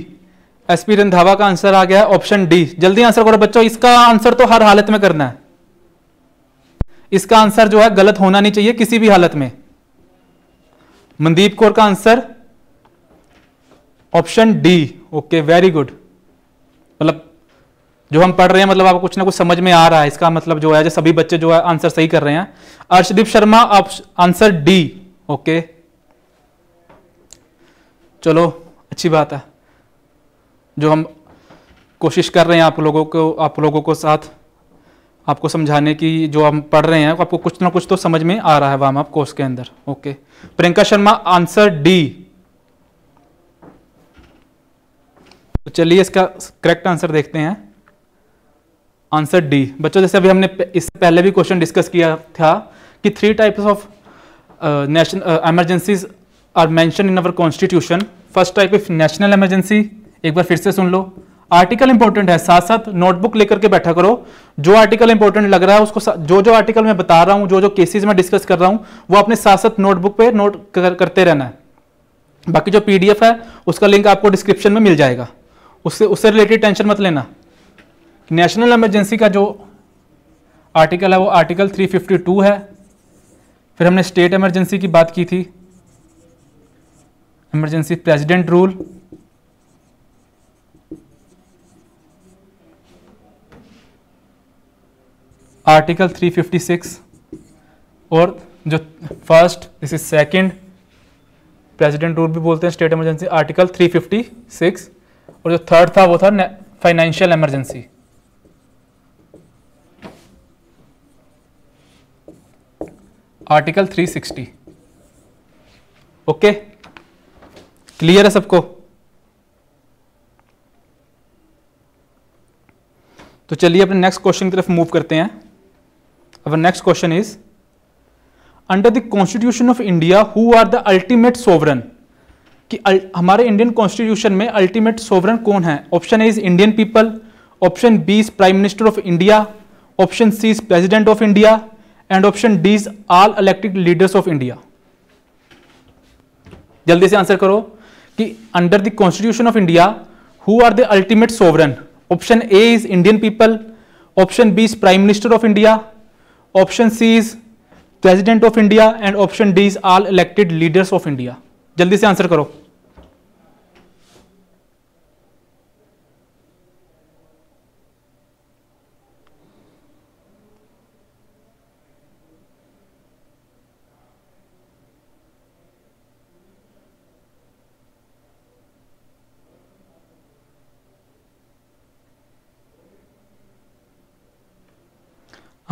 एसपी रंधावा का आंसर आ गया ऑप्शन डी जल्दी आंसर करो बच्चों, इसका आंसर तो हर हालत में करना है। इसका आंसर जो है गलत होना नहीं चाहिए किसी भी हालत में। मनदीप कौर का answer option D. Okay very good मतलब जो हम पढ़ रहे हैं मतलब आपको कुछ ना कुछ समझ में आ रहा है। इसका मतलब जो है जो सभी बच्चे जो है आंसर सही कर रहे हैं। Arshdeep Sharma answer D. Okay. चलो, अच्छी बात है। जो हम कोशिश कर रहे हैं आप लोगों को, आप लोगों को साथ आपको समझाने की जो हम पढ़ रहे हैं आपको कुछ ना कुछ तो समझ में आ रहा है वाम आप कोर्स के अंदर। Okay. Priyanka Sharma, answer D. तो चलिए इसका करेक्ट आंसर देखते हैं। Answer D. बच्चों, जैसे अभी हमने इससे पहले भी क्वेश्चन डिस्कस किया था कि three types of national emergencies are mention in our constitution first type of national emergency एक बार फिर से सुन लो। आर्टिकल इंपॉर्टेंट है। साथ साथ नोटबुक लेकर के बैठा करो। जो आर्टिकल इंपॉर्टेंट लग रहा है उसको जो जो आर्टिकल मैं बता रहा हूँ जो जो केसेस में डिस्कस कर रहा हूँ वो अपने साथ साथ नोटबुक पे नोट कर, करते रहना है। बाकी जो पीडीएफ है उसका लिंक आपको डिस्क्रिप्शन में मिल जाएगा। उससे उससे रिलेटेड टेंशन मत लेना। नेशनल इमरजेंसी का जो आर्टिकल है वो आर्टिकल 352 है। फिर हमने स्टेट इमरजेंसी की बात की थी। इमरजेंसी प्रेसिडेंट रूल आर्टिकल 356 और जो first this is second president rule भी बोलते हैं स्टेट इमरजेंसी आर्टिकल 356 और जो थर्ड था वो था financial emergency article 360 okay clear है सबको? तो चलिए अपने नेक्स्ट क्वेश्चन की तरफ़ मूव करते हैं। Our next question is, under the constitution of India, who are the ultimate sovereign? कि हमारे इंडियन कॉन्स्टिट्यूशन में अल्टीमेट सोवरन कौन है? Option A is Indian people option B is prime minister of India option C is president of India and option D is all elected leaders of India जल्दी से answer करो कि under the constitution of India who are the ultimate sovereign option A is Indian people option B is prime minister of India option C is president of India and option D is all elected leaders of India जल्दी से answer करो।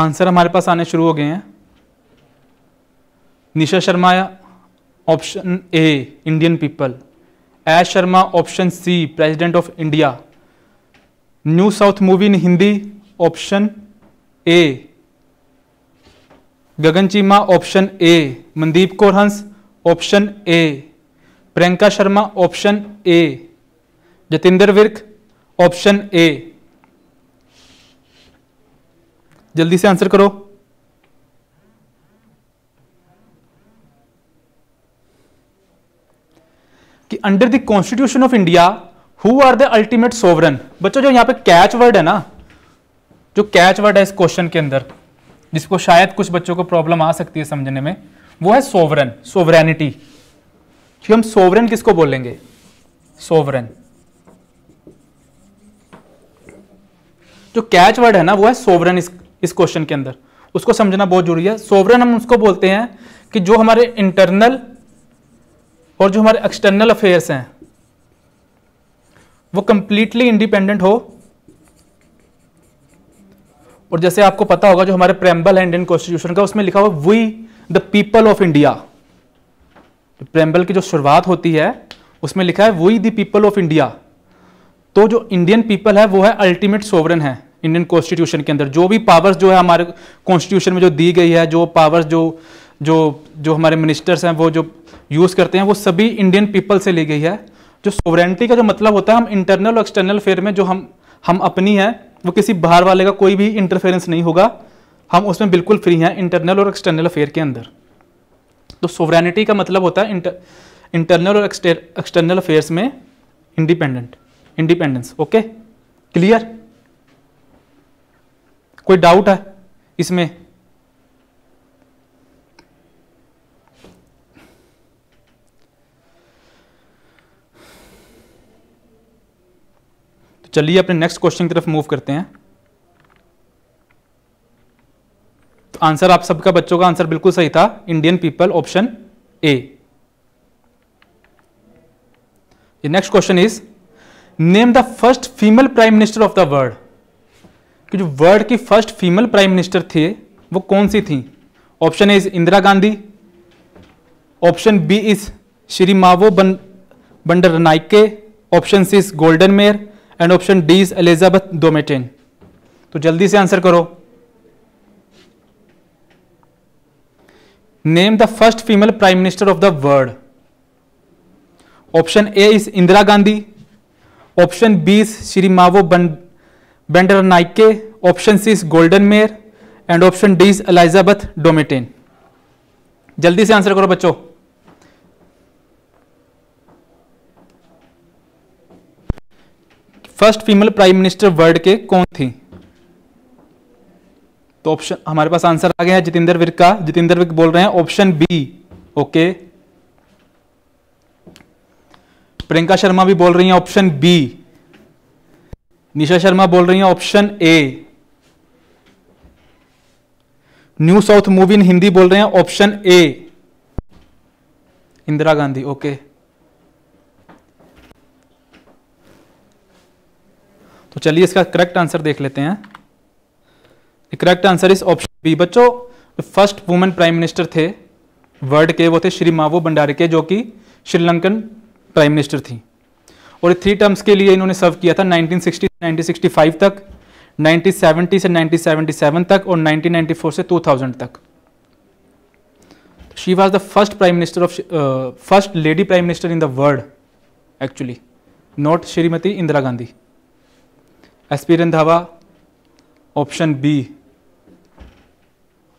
Answer हमारे पास आने शुरू हो गए हैं। Nisha Sharma option A, Indian people. Ash Sharma, option C, president of India. New south movie in Hindi, option A. Gagan Cheema, option A. Mandeep Kaur Hans, option A. Priyanka Sharma, option A. Jatinder Virk, option A. जल्दी से answer करो। कि under the constitution of India who are the ultimate sovereign बच्चों, जो यहाँ पे catch word है ना, जो कैच वर्ड है इस क्वेश्चन के अंदर, जिसको शायद कुछ बच्चों को प्रॉब्लम आ सकती है समझने में, वो है सोवरन सोवरेनिटी कि हम सोवरन किसको बोलेंगे? सोवरन जो कैच वर्ड है ना, वो है सोवरन इस इस क्वेश्चन के अंदर। उसको समझना बहुत ज़रूरी है। सोवरन हम उसको बोलते हैं कि जो हमारे इंटरनल और जो हमारे एक्सटर्नल अफेयर्स हैं, वो कंप्लीटली इंडिपेंडेंट हो। और जैसे आपको पता होगा, जो हमारे प्रेम्बल है इंडियन कॉन्स्टिट्यूशन का, उसमें लिखा हुआ we the people of India preamble की जो शुरुआत होती है, उसमें लिखा है we the people of India तो जो इंडियन पीपल है, वो है अल्टीमेट सोवरन है। इंडियन कॉन्स्टिट्यूशन के अंदर। जो भी पावर्स जो है हमारे कॉन्स्टिट्यूशन में जो दी गई है जो पावर्स जो जो जो हमारे मिनिस्टर्स हैं वो जो यूज़ करते हैं वो सभी इंडियन पीपल से ली गई है। जो सोवरेंटी का जो मतलब होता है हम इंटरनल और एक्सटर्नल अफेयर में जो हम हम अपनी है वो किसी बाहर वाले का कोई भी इंटरफेरेंस नहीं होगा। हम उसमें बिल्कुल फ्री हैं इंटरनल और एक्सटर्नल अफेयर के अंदर। तो सोवरेनिटी का मतलब होता है इंटर, इंटरनल और एक्सटर्नल अफेयर्स में इंडिपेंडेंट इंडिपेंडेंस ओके क्लियर कोई डाउट है इसमें? तो चलिए अपने नेक्स्ट क्वेश्चन की तरफ़ मूव करते हैं। तो आंसर आप सबका बच्चों का आंसर बिल्कुल सही था। Indian people option A next question is name the first female prime minister of the world कि जो वर्ल्ड की फ़र्स्ट फीमेल प्राइम मिनिस्टर थे, वो कौन सी थी? Option A is Indira Gandhi. Option B is Sirimavo Bandaranaike option C is Golda Meir and option D is Elizabeth Domitien तो जल्दी से आंसर करो। Name the first female prime minister of the world option A is Indira Gandhi. Option B is Sirimavo Bandaranaike option C is Golda Meir and option D is Elizabeth Domitien जल्दी से answer करो बच्चों। First female prime minister world के कौन थी? तो option हमारे पास answer आ गया है जितेंद्र विर्क का। जितेंद्र विर्क बोल रहे हैं option B okay Priyanka Sharma भी बोल रही हैं ऑप्शन बी निशा शर्मा बोल रही हैं option A new south movie in Hindi बोल रहे हैं option A Indira Gandhi okay तो चलिए इसका करेक्ट आंसर देख लेते हैं। Correct answer is option B बच्चों फ़र्स्ट वुमेन प्राइम मिनिस्टर थे वर्ल्ड के वो थे श्री मावो भंडारी के, जो कि श्रीलंकन प्राइम मिनिस्टर थी। और थ्री टर्म्स के लिए इन्होंने सर्व किया था 1960 1965 तक 1970 से 1977 तक और 1994 से 2000 तक। She was the first prime minister of first lady prime minister in the world actually not Shrimati Indira Gandhi S P Randhawa option B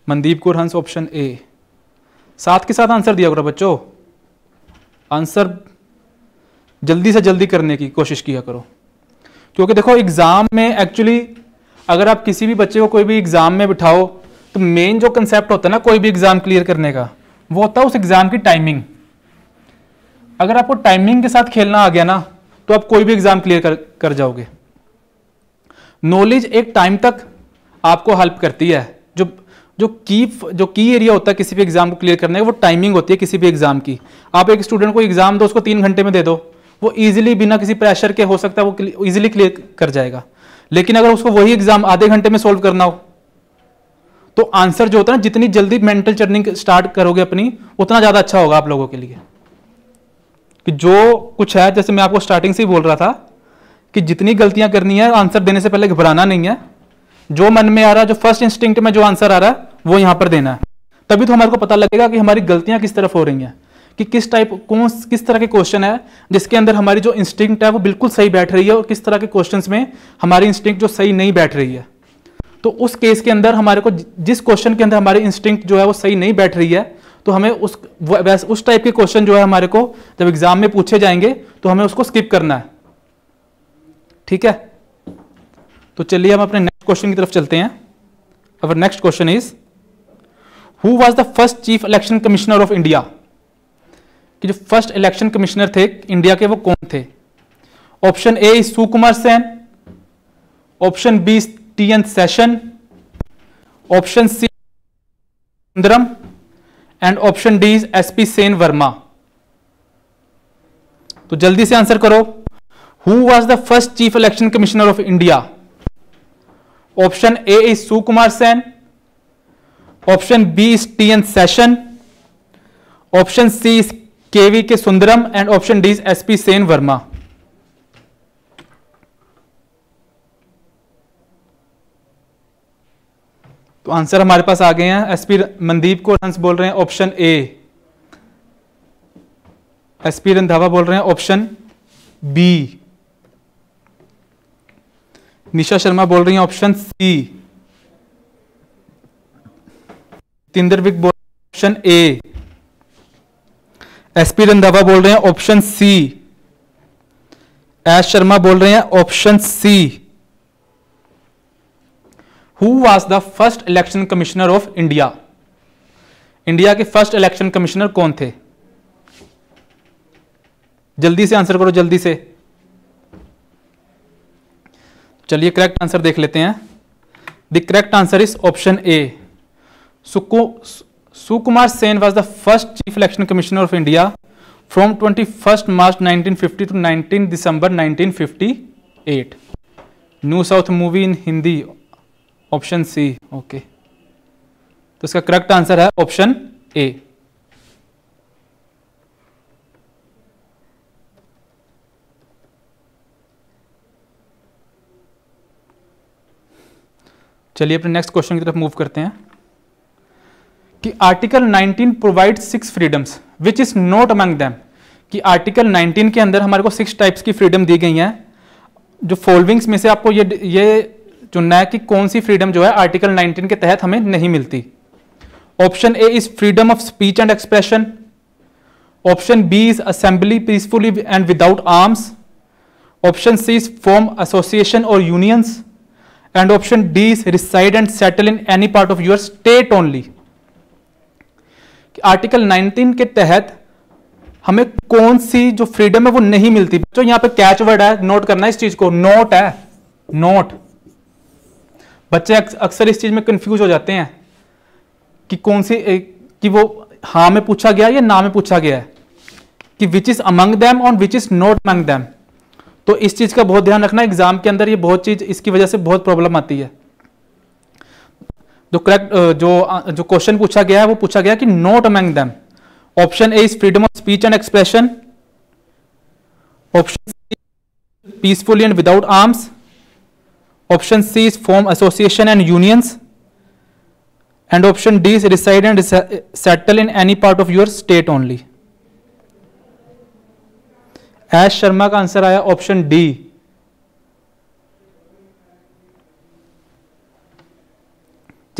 Mandeep Kaur Hans option A साथ के साथ आंसर दिया करो बच्चों। आंसर जल्दी से जल्दी करने की कोशिश किया करो। क्योंकि देखो एग्ज़ाम में एक्चुअली अगर आप किसी भी बच्चे को कोई भी एग्ज़ाम में बिठाओ तो मेन जो कंसेप्ट होता है ना, कोई भी एग्ज़ाम क्लियर करने का, वो होता है उस एग्ज़ाम की टाइमिंग अगर आपको टाइमिंग के साथ खेलना आ गया ना तो आप कोई भी एग्ज़ाम क्लियर कर कर जाओगे। नॉलेज एक टाइम तक आपको हेल्प करती है। जो जो की जो की एरिया होता है किसी भी एग्ज़ाम को क्लियर करने का, वो टाइमिंग होती है किसी भी एग्ज़ाम की। आप एक स्टूडेंट को एग्ज़ाम दो, उसको तीन घंटे में दे दो। वो इजीली बिना किसी प्रेशर के हो सकता है, वो इजीली क्लियर कर जाएगा। लेकिन अगर उसको वही एग्ज़ाम आधे घंटे में सोल्व करना हो तो आंसर जो होता है ना, जितनी जल्दी मेंटल चर्निंग स्टार्ट करोगे अपनी, उतना ज़्यादा अच्छा होगा आप लोगों के लिए। कि जो कुछ है, जैसे मैं आपको स्टार्टिंग से ही बोल रहा था, कि जितनी गलतियाँ करनी है आंसर देने से पहले घबराना नहीं है। जो मन में आ रहा है, जो फ़र्स्ट इंस्टिंक्ट में जो आंसर आ रहा है, वो यहाँ पर देना है। तभी तो हमारे को पता लगेगा कि हमारी गलतियाँ किस तरफ़ हो रही हैं। कि किस टाइप कौन किस तरह के क्वेश्चन है, जिसके अंदर हमारी जो इंस्टिंक्ट है वो बिल्कुल सही बैठ रही है और किस तरह के क्वेश्चंस में हमारी इंस्टिंक्ट जो सही नहीं बैठ रही है। तो उस केस के अंदर हमारे को जिस क्वेश्चन के अंदर हमारी इंस्टिंक्ट जो है वो सही नहीं बैठ रही है तो हमें उस वैसे, उस टाइप के क्वेश्चन जो है हमारे को जब एग्ज़ाम में पूछे जाएँगे तो हमें उसको स्किप करना है। ठीक है? तो चलिए हम अपने नेक्स्ट क्वेश्चन की तरफ़ चलते हैं। Our next question is who was the first chief election commissioner of India कि जो फ़र्स्ट इलेक्शन कमिश्नर थे इंडिया के वो कौन थे? Option A Sukumar Sen option B T N Seshan option C Sundaram and option D is S P Sen Verma तो जल्दी से आंसर करो। Who was the first chief election commissioner of India option A is Sukumar Sen option B is T N Seshan option C is K V K Sundaram and option D S P Sen Verma तो answer हमारे पास आ गए हैं। SP Mandeep को हंस बोल रहे हैं ऑप्शन ए एसपी रंधावा बोल रहे हैं ऑप्शन बी निशा शर्मा बोल रही हैं ऑप्शन सी तिंदर विक बोल ऑप्शन ए एसपी रंधावा बोल रहे हैं ऑप्शन सी एस शर्मा बोल रहे हैं option C who was the first election commissioner of India India के फ़र्स्ट इलेक्शन कमिश्नर कौन थे? जल्दी से आंसर करो, जल्दी से। चलिए करेक्ट आंसर देख लेते हैं। The correct answer is option A Sukumar Sen was the first chief election commissioner of India from twenty first March 1950 to 19 December 1958 new south movie in Hindi option C okay तो इसका correct answer है option A चलिए अपने next question की तरफ़ move करते हैं। कि article 19 provide six freedoms which is not among them कि आर्टिकल 19 के अंदर हमारे को सिक्स टाइप्स की फ्रीडम दी गई हैं। जो फॉलोइंग्स में से आपको ये ये चुनना है कि कौन सी फ्रीडम जो है आर्टिकल 19 के तहत हमें नहीं मिलती। Option A is freedom of speech and expression option B is assembly peacefully and without arms option C is form association और unions and option D is reside and settle in any part of your state only article 19 के तहत हमें कौन सी जो freedom है वो नहीं मिलती। जो यहाँ पे कैच वर्ड है, नोट करना है इस चीज़ को। नोट है। नोट। बच्चे अक्सर इस चीज़ में कंफ्यूज हो जाते हैं कि कौन सी कि वो हाँ में पूछा गया या ना में पूछा गया है। कि विच इज़ अमंग दैम और which is not among them तो इस चीज़ का बहुत ध्यान रखना। एग्ज़ाम के अंदर ये बहुत चीज़, इसकी वजह से बहुत प्रॉब्लम आती है। जो करेक्ट जो जो क्वेश्चन पूछा गया है, वो पूछा गया कि not among them option A is freedom of speech and expression option peacefully and without arms option C is form association and unions And option D is reside and settle in any part of your state only. S Sharma का answer आया option D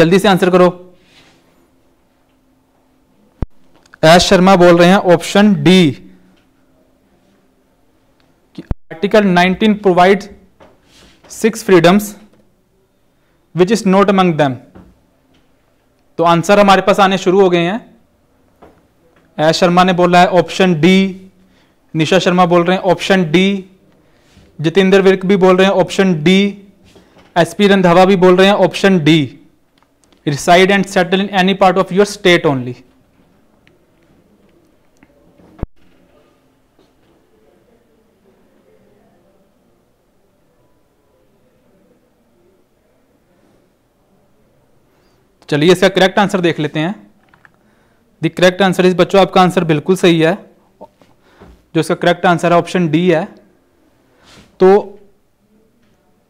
जल्दी से answer करो। S Sharma बोल रहे हैं, option D. Article 19 provide six freedoms which is not among them तो answer हमारे पास आने शुरू हो गए हैं। एस शर्मा ने बोला है, ऑप्शन डी। निशा शर्मा बोल रहे हैं, ऑप्शन डी। जितेंद्र विर्क भी बोल रहे हैं, ऑप्शन डी। एसपी रंधावा भी बोल रहे हैं, option D. Reside and settle in any part of your state only चलिए इसका करेक्ट आंसर देख लेते हैं। द करेक्ट आंसर इस बच्चों, आपका आंसर बिल्कुल सही है। जो इसका करेक्ट आंसर है ऑप्शन डी है। तो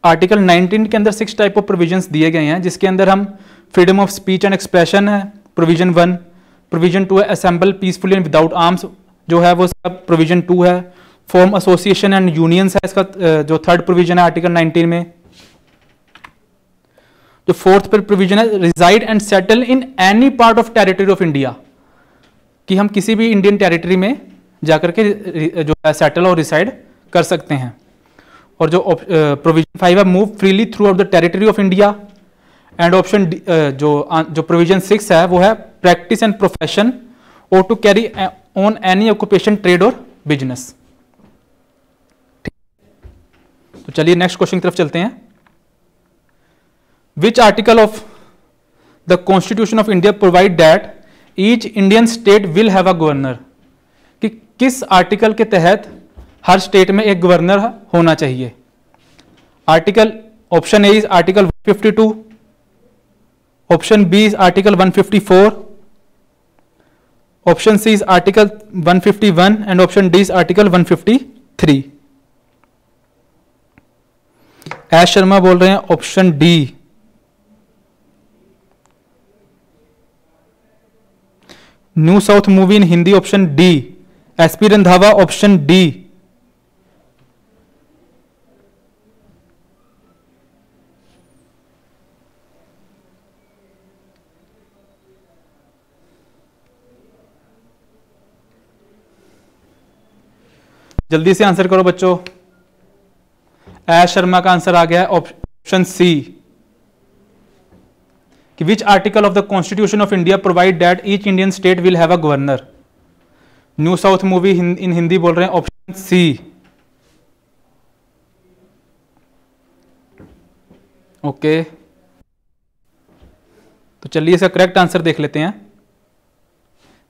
आर्टिकल 19 के अंदर सिक्स टाइप ऑफ़ प्रोविजंस दिए गए हैं, जिसके अंदर हम freedom of speech and expression है प्रोविज़न वन प्रोविज़न टू है assemble peacefully and without arms जो है वो सब प्रोविज़न टू है. फॉर्म एसोसिएशन एंड यूनियंस है इसका जो थर्ड प्रोविज़न है आर्टिकल 19 में. जो फोर्थ पर प्रोविज़न है reside and settle in any part of territory of India कि हम किसी भी इंडियन टेरिटरी में जाकर के जो है सेटल और रिसाइड कर सकते हैं. और जो प्रोविज़न फाइव है move freely throughout the territory of India and option जो जो प्रोविज़न सिक्स है, वो है प्रैक्टिस एंड प्रोफेशन और to carry on any occupation trade और बिज़नेस तो चलिए नेक्स्ट क्वेश्चन की तरफ़ चलते हैं। Which article of the constitution of India provide that each Indian state will have a governor कि किस आर्टिकल के तहत हर स्टेट में एक गवर्नर होना चाहिए? Article option A is article 152 option B is article 154 option C is article 151 and option D is article 153 S Sharma बोल रहे हैं option D new south movie in Hindi option D SP Randhawa option D जल्दी से answer करो बच्चों। S Sharma का answer आ गया ऑप्शन सी कि which article of the constitution of India provide that each Indian state will have a governor new south movie in Hindi बोल रहे हैं ऑप्शन सी ओके तो चलिए इसका करेक्ट आंसर देख लेते हैं।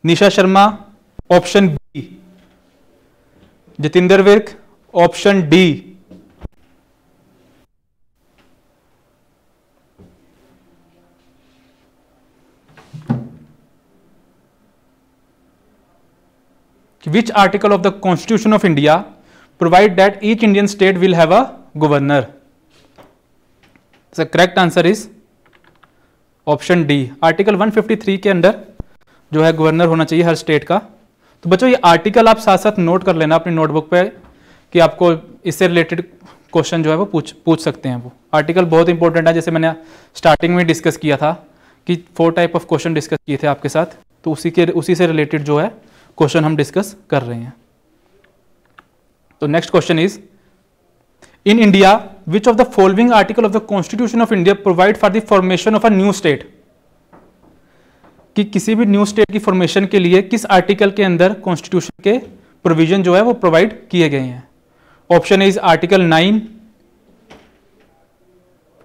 Nisha Sharma option B Jatendra Virk option D which article of the constitution of India provide that each Indian state will have a governor correct answer is option D article 153 के अंदर जो है governor होना चाहिए हर state का तो बच्चों, ये आर्टिकल आप साथ साथ नोट कर लेना अपनी नोटबुक पे कि आपको इससे रिलेटेड क्वेश्चन जो है वो पूछ पूछ सकते हैं वो। आर्टिकल बहुत इंपॉर्टेंट है, जैसे मैंने स्टार्टिंग में डिस्कस किया था कि four type of question discuss किए थे आपके साथ तो उसी के, उसी से रिलेटेड जो है क्वेश्चन हम डिस्कस कर रहे हैं। तो next question is in India which of the following article of the constitution of India provide for the formation of a new state कि किसी भी न्यू स्टेट की फॉर्मेशन के लिए किस आर्टिकल के अंदर कॉन्स्टिट्यूशन के प्रोविज़न जो है वो प्रोवाइड किए गए हैं। Option A is article nine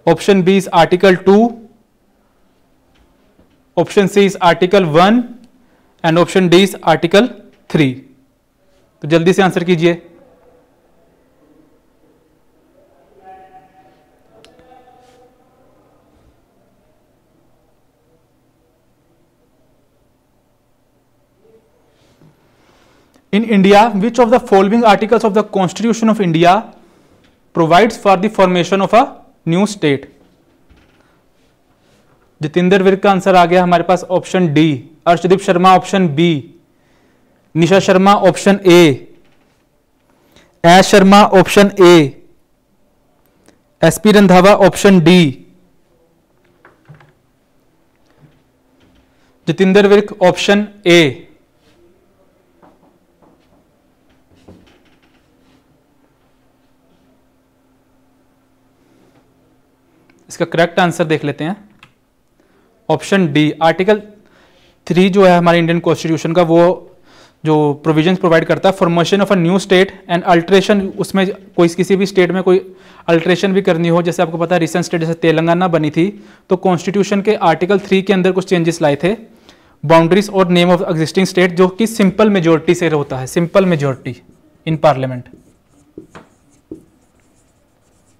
option B is article two option C is article one and option D is article three तो जल्दी से आंसर कीजिए। In india which of the following articles of the constitution of india provides for the formation of a new state Jitendra Virk का answer आ गया हमारे पास option D Arshdeep Sharma option B Nisha Sharma option A S Sharma option A SP Randhawa option D Jitendra Virk option A इसका correct answer देख लेते हैं। Option D article three जो है हमारे इंडियन कॉन्स्टिट्यूशन का, वो जो प्रोविज़न प्रोवाइड करता है formation of a new state and alteration उसमें कोई किसी भी स्टेट में कोई अल्ट्रेशन भी करनी हो, जैसे आपको पता है रिसेंट स्टेट जैसे तेलंगाना बनी थी तो कॉन्स्टिट्यूशन के आर्टिकल थ्री के अंदर कुछ चेंजेस लाए थे। बाउंड्रीज और नेम ऑफ़ एग्जिस्टिंग स्टेट जो कि सिंपल मेजोरिटी से होता है simple majority in parliament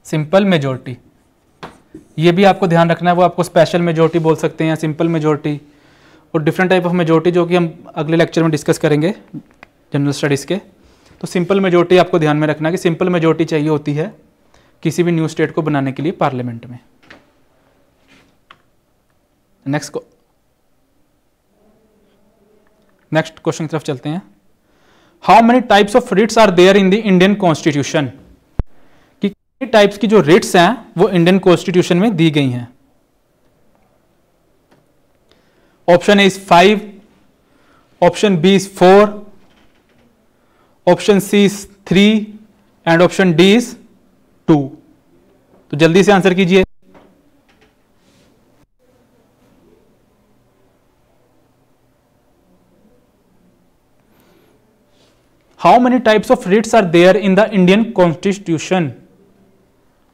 simple majority ये भी आपको ध्यान रखना है, वो आपको स्पेशल मेजोरिटी बोल सकते हैं सिंपल मेजोरिटी और डिफरेंट टाइप ऑफ़ मेजोरिटी जो कि हम अगले लेक्चर में डिस्कस करेंगे जनरल स्टडीज़ के। तो सिंपल मेजोरिटी आपको ध्यान में रखना है कि सिंपल मेजोरिटी चाहिए होती है किसी भी न्यू स्टेट को बनाने के लिए पार्लियामेंट में। नेक्स्ट को नेक्स्ट क्वेश्चन की तरफ़ चलते हैं। How many types of writs are there in the Indian constitution types की जो रिट्स हैं, वो इंडियन कॉन्स्टिट्यूशन में दी गई हैं। Option A is five option B is four option C is three and option D is two तो जल्दी से आंसर कीजिए। How many types of writs are there in the Indian constitution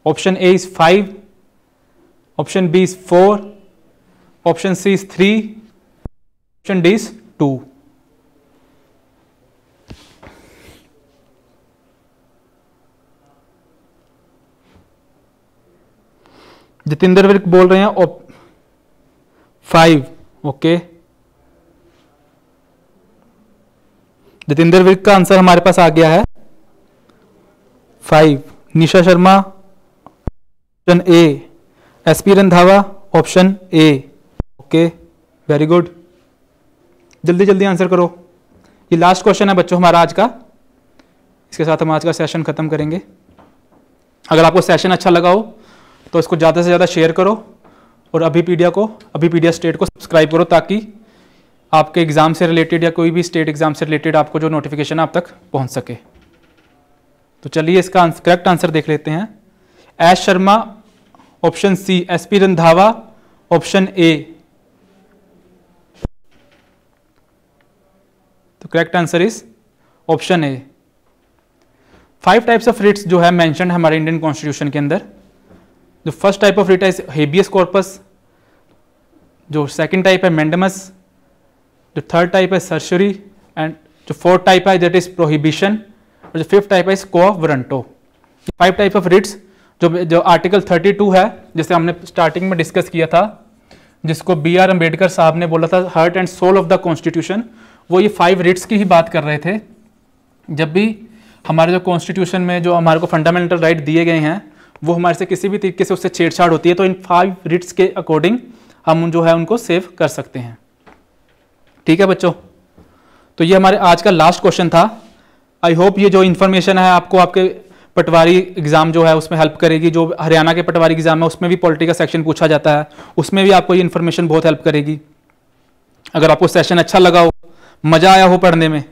option A is five option B is four option C is three option D is two Jitendra Virk बोल रहे हैं op five okay Jitendra Virk का answer हमारे पास आ गया है। Five Nisha Sharma. Option A S P Randhawa option A. Okay very good जल्दी जल्दी आंसर करो। ये लास्ट क्वेश्चन है बच्चों हमारा आज का। इसके साथ हम आज का सेशन खत्म करेंगे। अगर आपको सेशन अच्छा लगा हो तो इसको ज़्यादा से ज़्यादा शेयर करो और अभी पीडिया को, अभी पीडिया स्टेट को सब्सक्राइब करो ताकि आपके एग्ज़ाम से रिलेटेड या कोई भी स्टेट एग्ज़ाम से रिलेटेड आपको जो नोटिफिकेशन आप तक पहुँच सके। तो चलिए इसका करेक्ट आंसर देख लेते हैं। S Sharma, option C S P Randhawa, option A. तो correct answer is option A five types of writs जो है मेंशन हमारे इंडियन कॉन्स्टिट्यूशन के अंदर। जो फ़र्स्ट टाइप ऑफ़ रिट है हेबियस कॉर्पस जो सेकंड टाइप है मेंडमस जो थर्ड टाइप है सर्शरी एंड जो फोर्थ टाइप है दैट इज़ प्रोहिबिशन और जो फिफ्थ टाइप है quo warranto five type of writs जो जो आर्टिकल 32 है, जिसे हमने स्टार्टिंग में डिस्कस किया था, जिसको बी आर अंबेडकर साहब ने बोला था heart and soul of the constitution वो ये फाइव रिट्स की ही बात कर रहे थे। जब भी हमारे जो कॉन्स्टिट्यूशन में जो हमारे को फंडामेंटल राइट दिए गए हैं, वो हमारे से किसी भी तरीके से उससे छेड़छाड़ होती है तो इन फाइव रिट्स के अकॉर्डिंग हम जो है उनको सेव कर सकते हैं। ठीक है बच्चों? तो ये हमारे आज का लास्ट क्वेश्चन था। आई होप ये जो इन्फॉर्मेशन है आपको, आपके पटवारी एग्ज़ाम जो है उसमें हेल्प करेगी, जो हरियाणा के पटवारी एग्ज़ाम है, उसमें भी पॉलिटिकल सेक्शन पूछा जाता है। उसमें भी आपको ये इन्फॉर्मेशन बहुत हेल्प करेगी। अगर आपको सेशन अच्छा लगा हो, मज़ा आया हो पढ़ने में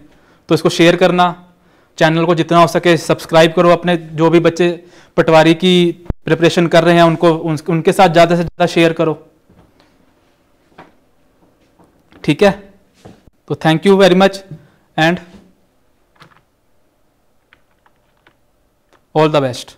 तो इसको शेयर करना। चैनल को जितना हो सके सब्सक्राइब करो अपने, जो भी बच्चे पटवारी की प्रिपरेशन कर रहे हैं, उनको उनके साथ ज़्यादा से ज़्यादा शेयर करो। ठीक है? तो thank you very much and all the best